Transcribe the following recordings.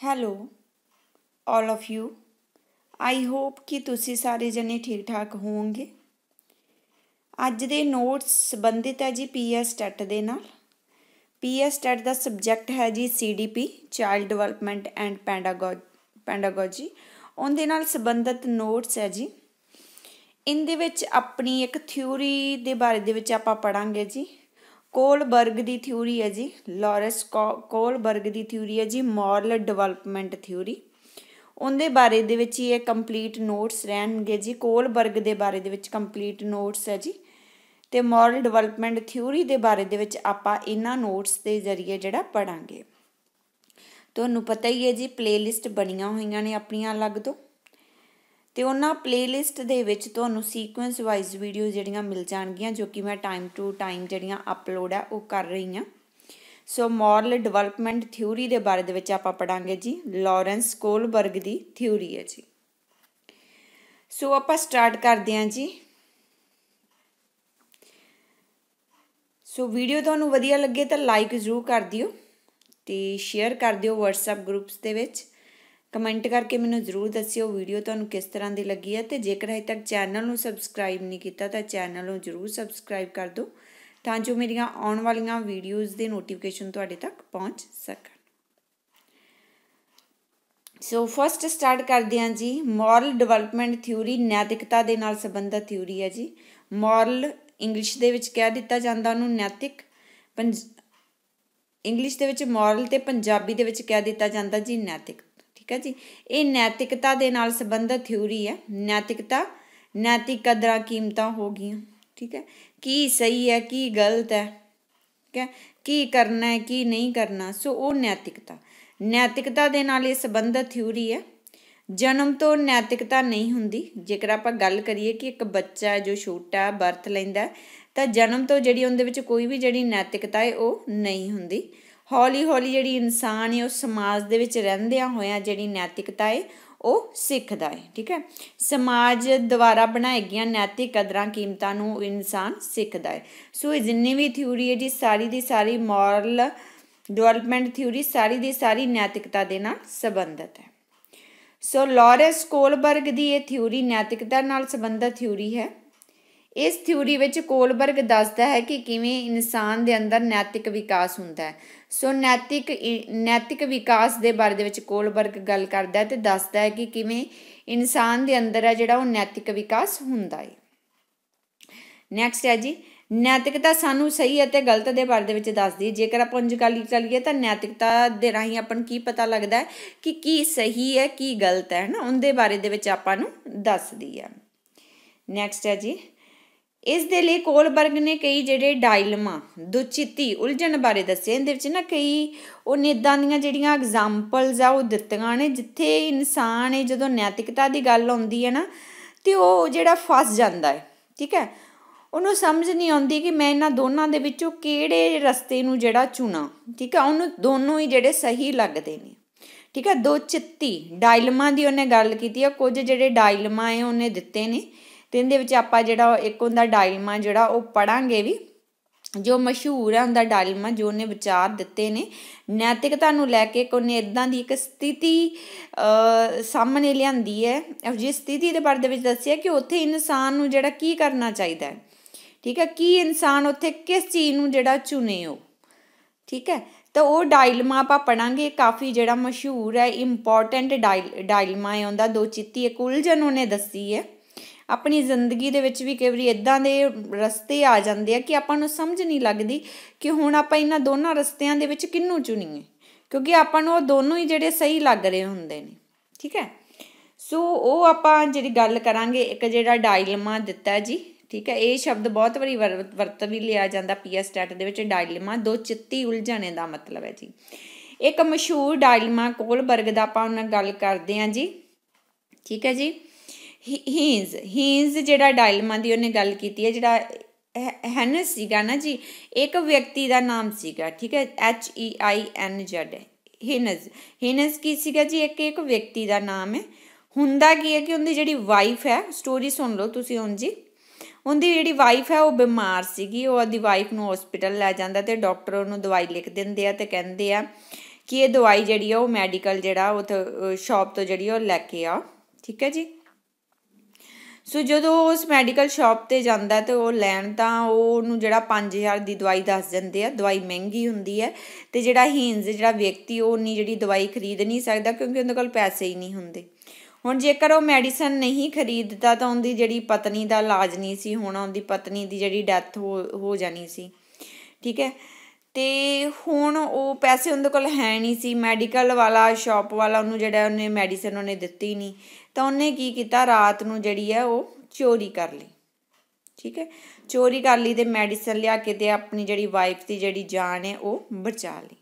Hello, all of you. I hope ਕਿ ਤੁਸੀਂ ਸਾਰੇ ਜਣੇ ਠੀਕ ਠਾਕ ਹੋਵੋਗੇ। ਅੱਜ ਦੇ ਨੋਟਸ ਸੰਬੰਧਿਤ ਹੈ ਜੀ ਪੀਐਸ ਟੈਟ ਦੇ ਨਾਲ। ਪੀਐਸ ਟੈਟ ਦਾ ਸਬਜੈਕਟ ਹੈ ਜੀ CDP, child development and pedagogy. ਉਹਦੇ ਨਾਲ ਸੰਬੰਧਿਤ ਨੋਟਸ ਹੈ ਜੀ। ਇਹਦੇ ਵਿੱਚ ਆਪਣੀ ਇੱਕ ਥਿਊਰੀ ਦੇ ਬਾਰੇ ਦੇ ਵਿੱਚ ਆਪਾਂ ਪੜਾਂਗੇ ਜੀ। ਕੋਲਬਰਗ ਦੀ ਥਿਊਰੀ ਹੈ ਜੀ, ਲਾਰੈਂਸ ਕੋਲਬਰਗ ਦੀ ਥਿਊਰੀ ਹੈ ਜੀ, ਮੋਰਲ ਡਿਵੈਲਪਮੈਂਟ ਥਿਊਰੀ। ਉਹਦੇ ਬਾਰੇ ਦੇ ਵਿੱਚ ਹੀ ਇਹ ਕੰਪਲੀਟ ਨੋਟਸ ਰਹਿਣਗੇ ਜੀ, ਕੋਲਬਰਗ ਦੇ ਬਾਰੇ ਦੇ ਵਿੱਚ ਕੰਪਲੀਟ ਨੋਟਸ ਹੈ ਜੀ। ਤੇ ਮੋਰਲ ਡਿਵੈਲਪਮੈਂਟ ਥਿਊਰੀ ਦੇ ਬਾਰੇ ਦੇ ਵਿੱਚ ਆਪਾਂ ਇਹਨਾਂ ਨੋਟਸ ਦੇ ਜ਼ਰੀਏ ਜਿਹੜਾ ਪੜਾਂਗੇ ਤੁਹਾਨੂੰ ਪਤਾ ਹੀ ਹੈ ਜੀ, ਪਲੇਲਿਸਟ ਬਣੀਆਂ ਹੋਈਆਂ ਨੇ ਆਪਣੀਆਂ ਅਲੱਗ ਤੋਂ। ਤੇ ਉਹਨਾਂ ਪਲੇਲਿਸਟ ਦੇ ਵਿੱਚ ਤੁਹਾਨੂੰ ਸੀਕੁਐਂਸ ਵਾਈਜ਼ ਵੀਡੀਓ ਜਿਹੜੀਆਂ ਮਿਲ ਜਾਣਗੀਆਂ, ਜੋ ਕਿ ਮੈਂ ਟਾਈਮ ਟੂ ਟਾਈਮ ਜਿਹੜੀਆਂ ਅਪਲੋਡ ਆ, ਉਹ ਕਰ ਰਹੀ ਹਾਂ। ਸੋ ਮੋਰਲ ਡਿਵੈਲਪਮੈਂਟ ਥਿਊਰੀ ਦੇ ਬਾਰੇ ਦੇ ਵਿੱਚ ਆਪਾਂ ਪੜਾਂਗੇ ਜੀ। ਲਾਰੈਂਸ ਕੋਲਬਰਗ ਦੀ ਥਿਊਰੀ ਹੈ ਜੀ। ਸੋ ਆਪਾਂ ਸਟਾਰਟ ਕਰਦੇ ਹਾਂ ਜੀ। ਸੋ ਵੀਡੀਓ ਤੁਹਾਨੂੰ ਵਧੀਆ ਲੱਗੇ ਤਾਂ ਲਾਈਕ ਜ਼ਰੂਰ ਕਰ ਦਿਓ ਤੇ ਸ਼ੇਅਰ ਕਰ ਦਿਓ WhatsApp ਗਰੁੱਪਸ ਦੇ ਵਿੱਚ। ਕਮੈਂਟ ਕਰਕੇ ਮੈਨੂੰ ਜ਼ਰੂਰ ਦੱਸਿਓ ਵੀਡੀਓ ਤੁਹਾਨੂੰ ਕਿਸ ਤਰ੍ਹਾਂ ਦੀ ਲੱਗੀ ਹੈ ਤੇ ਜੇਕਰ ਹਜੇ ਤੱਕ ਚੈਨਲ ਨੂੰ ਸਬਸਕ੍ਰਾਈਬ ਨਹੀਂ ਕੀਤਾ ਤਾਂ ਚੈਨਲ ਨੂੰ ਜ਼ਰੂਰ ਸਬਸਕ੍ਰਾਈਬ ਕਰ ਦਿਓ ਤਾਂ ਜੋ ਮੇਰੀਆਂ ਆਉਣ ਵਾਲੀਆਂ ਵੀਡੀਓਜ਼ ਦੇ ਨੋਟੀਫਿਕੇਸ਼ਨ ਤੁਹਾਡੇ ਤੱਕ ਪਹੁੰਚ ਸਕਣ। ਸੋ ਫਸਟ ਸਟਾਰਟ ਕਰਦੇ ਹਾਂ ਜੀ। ਮੋਰਲ ਡਿਵੈਲਪਮੈਂਟ ਥਿਊਰੀ ਨੈਤਿਕਤਾ ਦੇ ਨਾਲ ਸੰਬੰਧਿਤ ਥਿਊਰੀ ਹੈ ਜੀ। ਮੋਰਲ ਇੰਗਲਿਸ਼ ਦੇ ਵਿੱਚ ਕਹਿ ਦਿੱਤਾ ਜਾਂਦਾ ਉਹਨੂੰ ਨੈਤਿਕ। ਇੰਗਲਿਸ਼ ਦੇ ਵਿੱਚ ਮੋਰਲ ਤੇ ਪੰਜਾਬੀ ਦੇ ਵਿੱਚ ਕਹਿ ਦਿੱਤਾ ਜਾਂਦਾ ਜੀ ਨੈਤਿਕ। ਠੀਕ ਹੈ ਜੀ। ਇਹ ਨੈਤਿਕਤਾ ਦੇ ਨਾਲ ਸੰਬੰਧਿਤ ਥਿਊਰੀ ਹੈ। ਨੈਤਿਕਤਾ, ਨੈਤਿਕ ਕਦਰਾਂ ਕੀਮਤਾਂ ਹੋ ਗਈਆਂ। ਠੀਕ ਹੈ। ਕੀ ਸਹੀ ਹੈ, ਕੀ ਗਲਤ ਹੈ। ਠੀਕ ਹੈ। ਕੀ ਕਰਨਾ ਹੈ, ਕੀ ਨਹੀਂ ਕਰਨਾ। ਸੋ ਉਹ ਨੈਤਿਕਤਾ। ਨੈਤਿਕਤਾ ਦੇ ਨਾਲ ਇਹ ਸੰਬੰਧਿਤ ਥਿਊਰੀ ਹੈ। ਜਨਮ ਤੋਂ ਨੈਤਿਕਤਾ ਨਹੀਂ ਹੁੰਦੀ। ਜੇਕਰ ਆਪਾਂ ਗੱਲ ਕਰੀਏ ਕਿ ਇੱਕ ਬੱਚਾ ਜੋ ਛੋਟਾ ਬਰਥ ਲੈਂਦਾ ਤਾਂ ਜਨਮ ਤੋਂ ਜਿਹੜੀ ਉਹਦੇ ਵਿੱਚ ਕੋਈ ਵੀ ਜਿਹੜੀ ਨੈਤਿਕਤਾ ਹੈ, ਉਹ ਨਹੀਂ ਹੁੰਦੀ। ਹੌਲੀ ਹੌਲੀ ਜਿਹੜੀ ਇਨਸਾਨ ਹੈ ਉਹ ਸਮਾਜ ਦੇ ਵਿੱਚ ਰਹਿੰਦਿਆਂ ਹੋਇਆਂ ਜਿਹੜੀ ਨੈਤਿਕਤਾ ਹੈ, ਉਹ ਸਿੱਖਦਾ ਹੈ, ਠੀਕ ਹੈ? ਸਮਾਜ ਦੁਆਰਾ ਬਣਾਈ ਗਈਆਂ ਨੈਤਿਕ ਕਦਰਾਂ, ਕੀਮਤਾਂ ਨੂੰ ਇਨਸਾਨ ਸਿੱਖਦਾ ਹੈ। ਸੋ ਇਹ ਜਿੰਨੀ ਵੀ ਥਿਊਰੀ ਹੈ ਜੀ, ਸਾਰੀ ਦੀ ਸਾਰੀ ਮੋਰਲ ਡਿਵੈਲਪਮੈਂਟ ਥਿਊਰੀ ਸਾਰੀ ਦੀ ਸਾਰੀ ਨੈਤਿਕਤਾ ਦੇ ਨਾਲ ਸੰਬੰਧਿਤ ਹੈ। ਸੋ ਲਾਰੈਂਸ ਕੋਲਬਰਗ ਦੀ ਇਹ ਥਿਊਰੀ ਨੈਤਿਕਤਾ ਨਾਲ ਸੰਬੰਧਿਤ ਥਿਊਰੀ ਹੈ। ਇਸ ਥਿਊਰੀ ਵਿੱਚ ਕੋਲਬਰਗ ਦੱਸਦਾ ਹੈ ਕਿ ਕਿਵੇਂ ਇਨਸਾਨ ਦੇ ਅੰਦਰ ਨੈਤਿਕ ਵਿਕਾਸ ਹੁੰਦਾ ਹੈ। ਸੋ ਨੈਤਿਕ ਨੈਤਿਕ ਵਿਕਾਸ ਦੇ ਬਾਰੇ ਦੇ ਵਿੱਚ ਕੋਲਬਰਗ ਗੱਲ ਕਰਦਾ ਹੈ ਤੇ ਦੱਸਦਾ ਹੈ ਕਿ ਕਿਵੇਂ ਇਨਸਾਨ ਦੇ ਅੰਦਰ ਹੈ ਜਿਹੜਾ ਉਹ ਨੈਤਿਕ ਵਿਕਾਸ ਹੁੰਦਾ ਹੈ। ਨੈਕਸਟ ਹੈ ਜੀ। ਨੈਤਿਕਤਾ ਸਾਨੂੰ ਸਹੀ ਅਤੇ ਗਲਤ ਦੇ ਬਾਰੇ ਦੇ ਵਿੱਚ ਦੱਸਦੀ ਹੈ। ਜੇਕਰ ਆਪਾਂ ਉਂਝ ਗੱਲ ਕਰੀਏ ਤਾਂ ਨੈਤਿਕਤਾ ਦੇ ਰਾਹੀਂ ਆਪਾਂ ਨੂੰ ਕੀ ਪਤਾ ਲੱਗਦਾ ਹੈ ਕਿ ਕੀ ਸਹੀ ਹੈ, ਕੀ ਗਲਤ ਹੈ ਨਾ ਉਹਦੇ ਬਾਰੇ ਦੇ ਵਿੱਚ ਆਪਾਂ ਨੂੰ ਦੱਸਦੀ ਹੈ। ਨੈਕਸਟ ਹੈ ਜੀ। ਇਸ ਦੇ ਲਈ ਕੋਲਬਰਗ ਨੇ ਕਈ ਜਿਹੜੇ ਡਾਇਲਮਾ, ਦੁਚਿੱਤੀ, ਉਲਝਣ ਬਾਰੇ ਦੱਸੇ। ਇਹਦੇ ਵਿੱਚ ਨਾ ਕਈ ਉਹ ਇਦਾਂ ਦੀਆਂ ਜਿਹੜੀਆਂ ਐਗਜ਼ਾਮਪਲਸ ਆ, ਉਹ ਦਿੱਤੀਆਂ ਨੇ, ਜਿੱਥੇ ਇਨਸਾਨ ਹੈ ਜਦੋਂ ਨੈਤਿਕਤਾ ਦੀ ਗੱਲ ਆਉਂਦੀ ਹੈ ਨਾ, ਤੇ ਉਹ ਜਿਹੜਾ ਫਸ ਜਾਂਦਾ ਹੈ, ਠੀਕ ਹੈ? ਉਹਨੂੰ ਸਮਝ ਨਹੀਂ ਆਉਂਦੀ ਕਿ ਮੈਂ ਇਹਨਾਂ ਦੋਨਾਂ ਦੇ ਵਿੱਚੋਂ ਕਿਹੜੇ ਰਸਤੇ ਨੂੰ ਜਿਹੜਾ ਚੁਣਾ, ਠੀਕ ਹੈ? ਉਹਨੂੰ ਦੋਨੋਂ ਹੀ ਜਿਹੜੇ ਸਹੀ ਲੱਗਦੇ ਨੇ, ਠੀਕ ਹੈ? ਦੋ ਚਿੱਤੀ ਡਾਇਲਮਾ ਦੀ ਉਹਨੇ ਗੱਲ ਕੀਤੀ ਆ, ਕੁਝ ਜਿਹੜੇ ਡਾਇਲਮਾ ਹੈ ਉਹਨੇ ਦਿੱਤੇ ਨੇ। ਤੇ ਇਹਦੇ ਵਿੱਚ ਆਪਾਂ ਜਿਹੜਾ ਇੱਕ ਹੁੰਦਾ ਡਾਇਲਮਾ ਜਿਹੜਾ ਉਹ ਪੜਾਂਗੇ ਵੀ। ਜੋ ਮਸ਼ਹੂਰ ਹੈ ਹੁੰਦਾ ਡਾਇਲਮਾ ਜੋ ਉਹਨੇ ਵਿਚਾਰ ਦਿੱਤੇ ਨੇ। ਨੈਤਿਕਤਾ ਨੂੰ ਲੈ ਕੇ ਕੋਨੇ ਇਦਾਂ ਦੀ ਇੱਕ ਸਥਿਤੀ ਸਾਹਮਣੇ ਲਿਆਂਦੀ ਹੈ। ਜਿਸ ਸਥਿਤੀ ਦੇ ਬਾਰੇ ਦੇ ਵਿੱਚ ਦੱਸਿਆ ਕਿ ਉੱਥੇ ਇਨਸਾਨ ਨੂੰ ਜਿਹੜਾ ਕੀ ਕਰਨਾ ਚਾਹੀਦਾ ਹੈ। ਠੀਕ ਹੈ, ਕੀ ਇਨਸਾਨ ਉੱਥੇ ਕਿਸ ਚੀਜ਼ ਨੂੰ ਜਿਹੜਾ ਚੁਣੇ ਉਹ। ਠੀਕ ਹੈ, ਤਾਂ ਉਹ ਡਾਇਲਮਾ ਆਪਾਂ ਪੜਾਂਗੇ ਕਾਫੀ ਜਿਹੜਾ ਮਸ਼ਹੂਰ ਹੈ ਇੰਪੋਰਟੈਂਟ ਡਾਇਲਮਾ ਹੈ। ਉਹਦਾ ਦੋ ਚਿੱਤੀ ਇੱਕ ਉਲਝਣ ਉਹਨੇ ਦੱਸੀ ਹੈ। ਆਪਣੀ ਜ਼ਿੰਦਗੀ ਦੇ ਵਿੱਚ ਵੀ ਕਈ ਵਾਰੀ ਇਦਾਂ ਦੇ ਰਸਤੇ ਆ ਜਾਂਦੇ ਆ ਕਿ ਆਪਾਂ ਨੂੰ ਸਮਝ ਨਹੀਂ ਲੱਗਦੀ ਕਿ ਹੁਣ ਆਪਾਂ ਇਹਨਾਂ ਦੋਨਾਂ ਰਸਤਿਆਂ ਦੇ ਵਿੱਚ ਕਿੰਨੂੰ ਚੁਣੀਏ, ਕਿਉਂਕਿ ਆਪਾਂ ਨੂੰ ਉਹ ਦੋਨੋਂ ਹੀ ਜਿਹੜੇ ਸਹੀ ਲੱਗ ਰਹੇ ਹੁੰਦੇ ਨੇ, ਠੀਕ ਹੈ? ਸੋ ਉਹ ਆਪਾਂ ਜਿਹੜੀ ਗੱਲ ਕਰਾਂਗੇ, ਇੱਕ ਜਿਹੜਾ ਡਾਇਲਮਾ ਦਿੱਤਾ ਜੀ, ਠੀਕ ਹੈ? ਇਹ ਸ਼ਬਦ ਬਹੁਤ ਵਾਰੀ ਵਰਤ ਵੀ ਲਿਆ ਜਾਂਦਾ ਪੀਐਸ ਸਟੈਟ ਦੇ ਵਿੱਚ, ਡਾਇਲਮਾ, ਦੋ ਚਿੱਤੀ ਉਲਝਣੇ ਦਾ ਮਤਲਬ ਹੈ ਜੀ। ਇੱਕ ਮਸ਼ਹੂਰ ਡਾਇਲਮਾ ਕੋਲਬਰਗ ਦਾ ਆਪਾਂ ਉਹਨਾਂ ਗੱਲ ਕਰਦੇ ਹਾਂ ਜੀ, ਠੀਕ ਹੈ ਜੀ? ਹੀਨਸ ਹੀਨਸ ਜਿਹੜਾ ਡਾਇਲਮਾ ਦੀ ਉਹਨੇ ਗੱਲ ਕੀਤੀ ਹੈ, ਜਿਹੜਾ ਹੈਨਸ ਸੀਗਾ ਨਾ ਜੀ, ਇੱਕ ਵਿਅਕਤੀ ਦਾ ਨਾਮ ਸੀਗਾ, ਠੀਕ ਹੈ H E I N Z Heinz Heinz ਕੀ ਸੀਗਾ ਜੀ, ਇੱਕ ਇੱਕ ਵਿਅਕਤੀ ਦਾ ਨਾਮ ਹੈ। ਹੁੰਦਾ ਕੀ ਹੈ ਕਿ ਉਹਦੀ ਜਿਹੜੀ ਵਾਈਫ ਹੈ ਸਟੋਰੀ ਸੁਣ ਲਓ ਤੁਸੀਂ ਹੁਣ ਜੀ, ਉਹਦੀ ਜਿਹੜੀ ਵਾਈਫ ਹੈ ਉਹ ਬਿਮਾਰ ਸੀਗੀ, ਉਹ ਉਹਦੀ ਵਾਈਫ ਨੂੰ ਹਸਪੀਟਲ ਲੈ ਜਾਂਦਾ ਤੇ ਡਾਕਟਰ ਉਹਨੂੰ ਦਵਾਈ ਲਿਖ ਦਿੰਦੇ ਆ ਤੇ ਕਹਿੰਦੇ ਆ ਕਿ ਇਹ ਦਵਾਈ ਜਿਹੜੀ ਆ ਉਹ ਮੈਡੀਕਲ ਜਿਹੜਾ ਉਹ ਸ਼ਾਪ ਤੋਂ ਜਿਹੜੀ ਉਹ ਲੈ ਕੇ ਆ, ਠੀਕ ਹੈ ਜੀ। ਸੋ ਜਦੋਂ ਉਸ ਮੈਡੀਕਲ ਸ਼ਾਪ ਤੇ ਜਾਂਦਾ ਤੇ ਉਹ ਲੈਣ ਤਾਂ ਉਹ ਉਹਨੂੰ ਜਿਹੜਾ 5000 ਦੀ ਦਵਾਈ ਦੱਸ ਦਿੰਦੇ ਆ, ਦਵਾਈ ਮਹਿੰਗੀ ਹੁੰਦੀ ਹੈ ਤੇ ਜਿਹੜਾ ਹੀਨਜ਼, ਜਿਹੜਾ ਵਿਅਕਤੀ ਉਹ ਨਹੀਂ ਜਿਹੜੀ ਦਵਾਈ ਖਰੀਦ ਨਹੀਂ ਸਕਦਾ ਕਿਉਂਕਿ ਉਹਦੇ ਕੋਲ ਪੈਸੇ ਹੀ ਨਹੀਂ ਹੁੰਦੇ। ਹੁਣ ਜੇਕਰ ਉਹ ਮੈਡੀਸਨ ਨਹੀਂ ਖਰੀਦਦਾ ਤਾਂ ਉਹਦੀ ਜਿਹੜੀ ਪਤਨੀ ਦਾ ਇਲਾਜ ਨਹੀਂ ਸੀ ਹੋਣਾ, ਉਹਦੀ ਪਤਨੀ ਦੀ ਜਿਹੜੀ ਡੈਥ ਹੋ ਹੋ ਜਾਣੀ ਸੀ। ਠੀਕ ਹੈ? ਤੇ ਹੁਣ ਉਹ ਪੈਸੇ ਉਹਦੇ ਕੋਲ ਹੈ ਨਹੀਂ ਸੀ, ਮੈਡੀਕਲ ਵਾਲਾ, ਸ਼ਾਪ ਵਾਲਾ ਉਹਨੂੰ ਜਿਹੜਾ ਉਹਨੇ ਮੈਡੀਸਨ ਉਹਨੇ ਦਿੱਤੀ ਨਹੀਂ। ਤਾਂ ਉਹਨੇ ਕੀ ਕੀਤਾ? ਰਾਤ ਨੂੰ ਜਿਹੜੀ ਹੈ ਉਹ ਚੋਰੀ ਕਰ ਲਈ। ਠੀਕ ਹੈ? ਚੋਰੀ ਕਰ ਲਈ ਤੇ ਮੈਡੀਸਨ ਲਿਆ ਕੇ ਤੇ ਆਪਣੀ ਜਿਹੜੀ ਵਾਈਫ ਦੀ ਜਿਹੜੀ ਜਾਨ ਹੈ ਉਹ ਬਚਾ ਲਈ।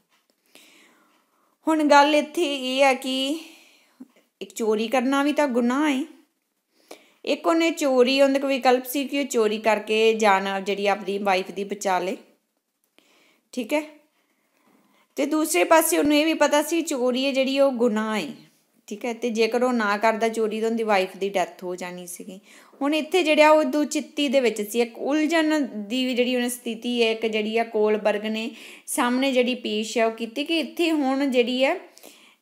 ਹੁਣ ਗੱਲ ਇੱਥੇ ਇਹ ਹੈ ਕਿ ਇੱਕ ਚੋਰੀ ਕਰਨਾ ਵੀ ਤਾਂ ਗੁਨਾਹ ਹੈ। ਇੱਕ ਉਹਨੇ ਚੋਰੀ, ਉਹਦੇ ਕੋਲ ਵਿਕਲਪ ਸੀ ਕਿ ਉਹ ਚੋਰੀ ਕਰਕੇ ਜਾਨ ਜਿਹੜੀ ਆਪਣੀ ਵਾਈਫ ਦੀ ਬਚਾ ਲੇ। ਠੀਕ ਹੈ? ਤੇ ਦੂਸਰੇ ਪਾਸੇ ਉਹਨੂੰ ਇਹ ਵੀ ਪਤਾ ਸੀ ਚੋਰੀ ਹੈ ਜਿਹੜੀ ਉਹ ਗੁਨਾਹ ਹੈ। ਠੀਕ ਹੈ, ਤੇ ਜੇਕਰ ਉਹ ਨਾ ਕਰਦਾ ਚੋਰੀ, ਤਾਂ ਉਹਦੀ ਵਾਈਫ ਦੀ ਡੈਥ ਹੋ ਜਾਣੀ ਸੀਗੀ। ਹੁਣ ਇੱਥੇ ਜਿਹੜਾ ਉਹ ਦੁਚਿੱਤੀ ਦੇ ਵਿੱਚ ਸੀ, ਇੱਕ ਉਲਝਣ ਦੀ ਜਿਹੜੀ ਉਹਨੇ ਸਥਿਤੀ ਹੈ, ਇੱਕ ਜਿਹੜੀ ਆ ਕੋਲਬਰਗ ਨੇ ਸਾਹਮਣੇ ਜਿਹੜੀ ਪੇਸ਼ ਹੈ ਉਹ ਕੀਤੀ ਕਿ ਇੱਥੇ ਹੁਣ ਜਿਹੜੀ ਹੈ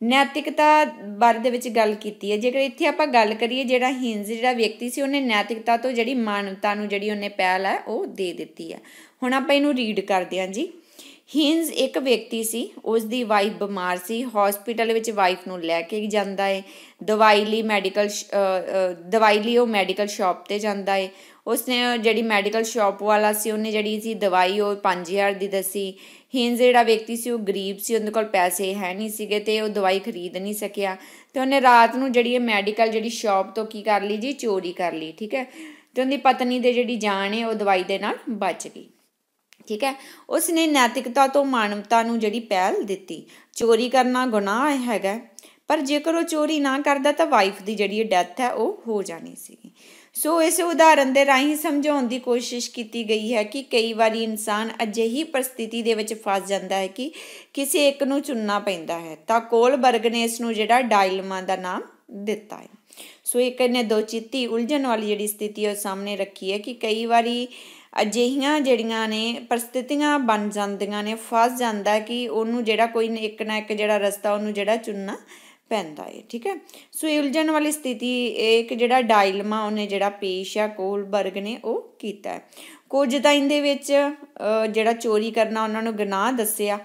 ਨੈਤਿਕਤਾ ਬਾਰੇ ਦੇ ਵਿੱਚ ਗੱਲ ਕੀਤੀ ਹੈ। ਜੇਕਰ ਇੱਥੇ ਆਪਾਂ ਗੱਲ ਕਰੀਏ, ਜਿਹੜਾ ਹਿੰਜ਼ ਜਿਹੜਾ ਵਿਅਕਤੀ ਸੀ, ਉਹਨੇ ਨੈਤਿਕਤਾ ਤੋਂ ਜਿਹੜੀ ਮਾਨਵਤਾ ਨੂੰ ਜਿਹੜੀ ਉਹਨੇ ਪਹਿਲ ਹੈ ਉਹ ਦੇ ਦਿੱਤੀ ਹੈ ਹੁਣ ਆਪਾਂ ਇਹਨੂੰ ਰੀਡ ਕਰਦੇ ਹਾਂ ਜੀ। ਹਿੰਜ਼ ਇੱਕ ਵਿਅਕਤੀ ਸੀ ਉਸ ਦੀ ਵਾਈਫ ਬਿਮਾਰ ਸੀ ਹਸਪੀਟਲ ਵਿੱਚ ਵਾਈਫ ਨੂੰ ਲੈ ਕੇ ਜਾਂਦਾ ਏ, ਦਵਾਈ ਲਈ ਮੈਡੀਕਲ ਦਵਾਈ ਲਈ ਉਹ ਮੈਡੀਕਲ ਸ਼ਾਪ ਤੇ ਜਾਂਦਾ ਏ। ਉਸਨੇ ਜਿਹੜੀ ਮੈਡੀਕਲ ਸ਼ਾਪ ਵਾਲਾ ਸੀ, ਉਹਨੇ ਜਿਹੜੀ ਸੀ ਦਵਾਈ ਉਹ 5000 ਦੀ ਦੱਸੀ। ਹਿੰਜ਼ ਜਿਹੜਾ ਵਿਅਕਤੀ ਸੀ, ਉਹ ਗਰੀਬ ਸੀ, ਉਹਦੇ ਕੋਲ ਪੈਸੇ ਹੈ ਨਹੀਂ ਸੀਗੇ ਤੇ ਉਹ ਦਵਾਈ ਖਰੀਦ ਨਹੀਂ ਸਕਿਆ। ਤੇ ਉਹਨੇ ਰਾਤ ਨੂੰ ਜਿਹੜੀ ਇਹ ਮੈਡੀਕਲ ਜਿਹੜੀ ਸ਼ਾਪ ਤੋਂ ਕੀ ਕਰ ਲਈ ਜੀ? ਚੋਰੀ ਕਰ ਲਈ, ਠੀਕ ਹੈ? ਤੇ ਉਹਦੀ ਪਤਨੀ ਦੇ ਜਿਹੜੀ ਜਾਨ ਹੈ ਉਹ ਦਵਾਈ ਦੇ ਨਾਲ ਬਚ ਗਈ। ਠੀਕ ਹੈ? ਉਸ ਨੇ ਨੈਤਿਕਤਾ ਤੋਂ ਮਾਨਵਤਾ ਨੂੰ ਜਿਹੜੀ ਪਹਿਲ ਦਿੱਤੀ। ਚੋਰੀ ਕਰਨਾ ਗੁਨਾਹ ਹੈਗਾ ਪਰ ਜੇਕਰ ਉਹ ਚੋਰੀ ਨਾ ਕਰਦਾ ਤਾਂ ਵਾਈਫ ਦੀ ਜਿਹੜੀ ਡੈਥ ਹੈ ਉਹ ਹੋ ਜਾਣੀ ਸੀ ਸੋ ਇਸ ਉਦਾਹਰਨ ਦੇ ਰਾਹੀਂ ਸਮਝਾਉਣ ਦੀ ਕੋਸ਼ਿਸ਼ ਕੀਤੀ ਗਈ ਹੈ ਕਿ ਕਈ ਵਾਰੀ ਇਨਸਾਨ ਅਜਿਹੀ ਪਰਿਸਥਿਤੀ ਦੇ ਵਿੱਚ ਫਸ ਜਾਂਦਾ ਹੈ ਕਿ ਕਿਸੇ ਇੱਕ ਨੂੰ ਚੁਣਨਾ ਪੈਂਦਾ ਹੈ ਤਾਂ ਕੋਲਬਰਗ ਨੇ ਇਸ ਨੂੰ ਜਿਹੜਾ ਡਾਇਲਮਾ ਦਾ ਨਾਮ ਦਿੱਤਾ ਹੈ। ਸੋ ਇੱਕ ਨੇ ਦੋ ਚਿੱਤੀ ਉਲਝਣ ਵਾਲੀ ਜਿਹੜੀ ਸਥਿਤੀ ਉਹ ਸਾਹਮਣੇ ਰੱਖੀ ਹੈ ਕਿ ਕਈ ਵਾਰੀ ਅਜਿਹੀਆਂ ਜਿਹੜੀਆਂ ਨੇ ਪਰਿਸਥਿਤੀਆਂ ਬਣ ਜਾਂਦੀਆਂ ਨੇ, ਫਸ ਜਾਂਦਾ ਕਿ ਉਹਨੂੰ ਜਿਹੜਾ ਕੋਈ ਇੱਕ ਨਾ ਇੱਕ ਜਿਹੜਾ ਰਸਤਾ ਉਹਨੂੰ ਜਿਹੜਾ ਚੁਣਨਾ ਪੈਂਦਾ ਹੈ ਠੀਕ ਹੈ? ਸੋ ਉਲਝਣ ਵਾਲੀ ਸਥਿਤੀ ਇੱਕ ਜਿਹੜਾ ਡਾਇਲਮਾ ਉਹਨੇ ਜਿਹੜਾ ਪੇਸ਼ ਆ ਕੋਲਬਰਗ ਨੇ ਉਹ ਕੀਤਾ ਕੁਝ ਤਾਂ ਇਹਦੇ ਵਿੱਚ ਜਿਹੜਾ ਚੋਰੀ ਕਰਨਾ ਉਹਨਾਂ ਨੂੰ ਗੁਨਾਹ ਦੱਸਿਆ,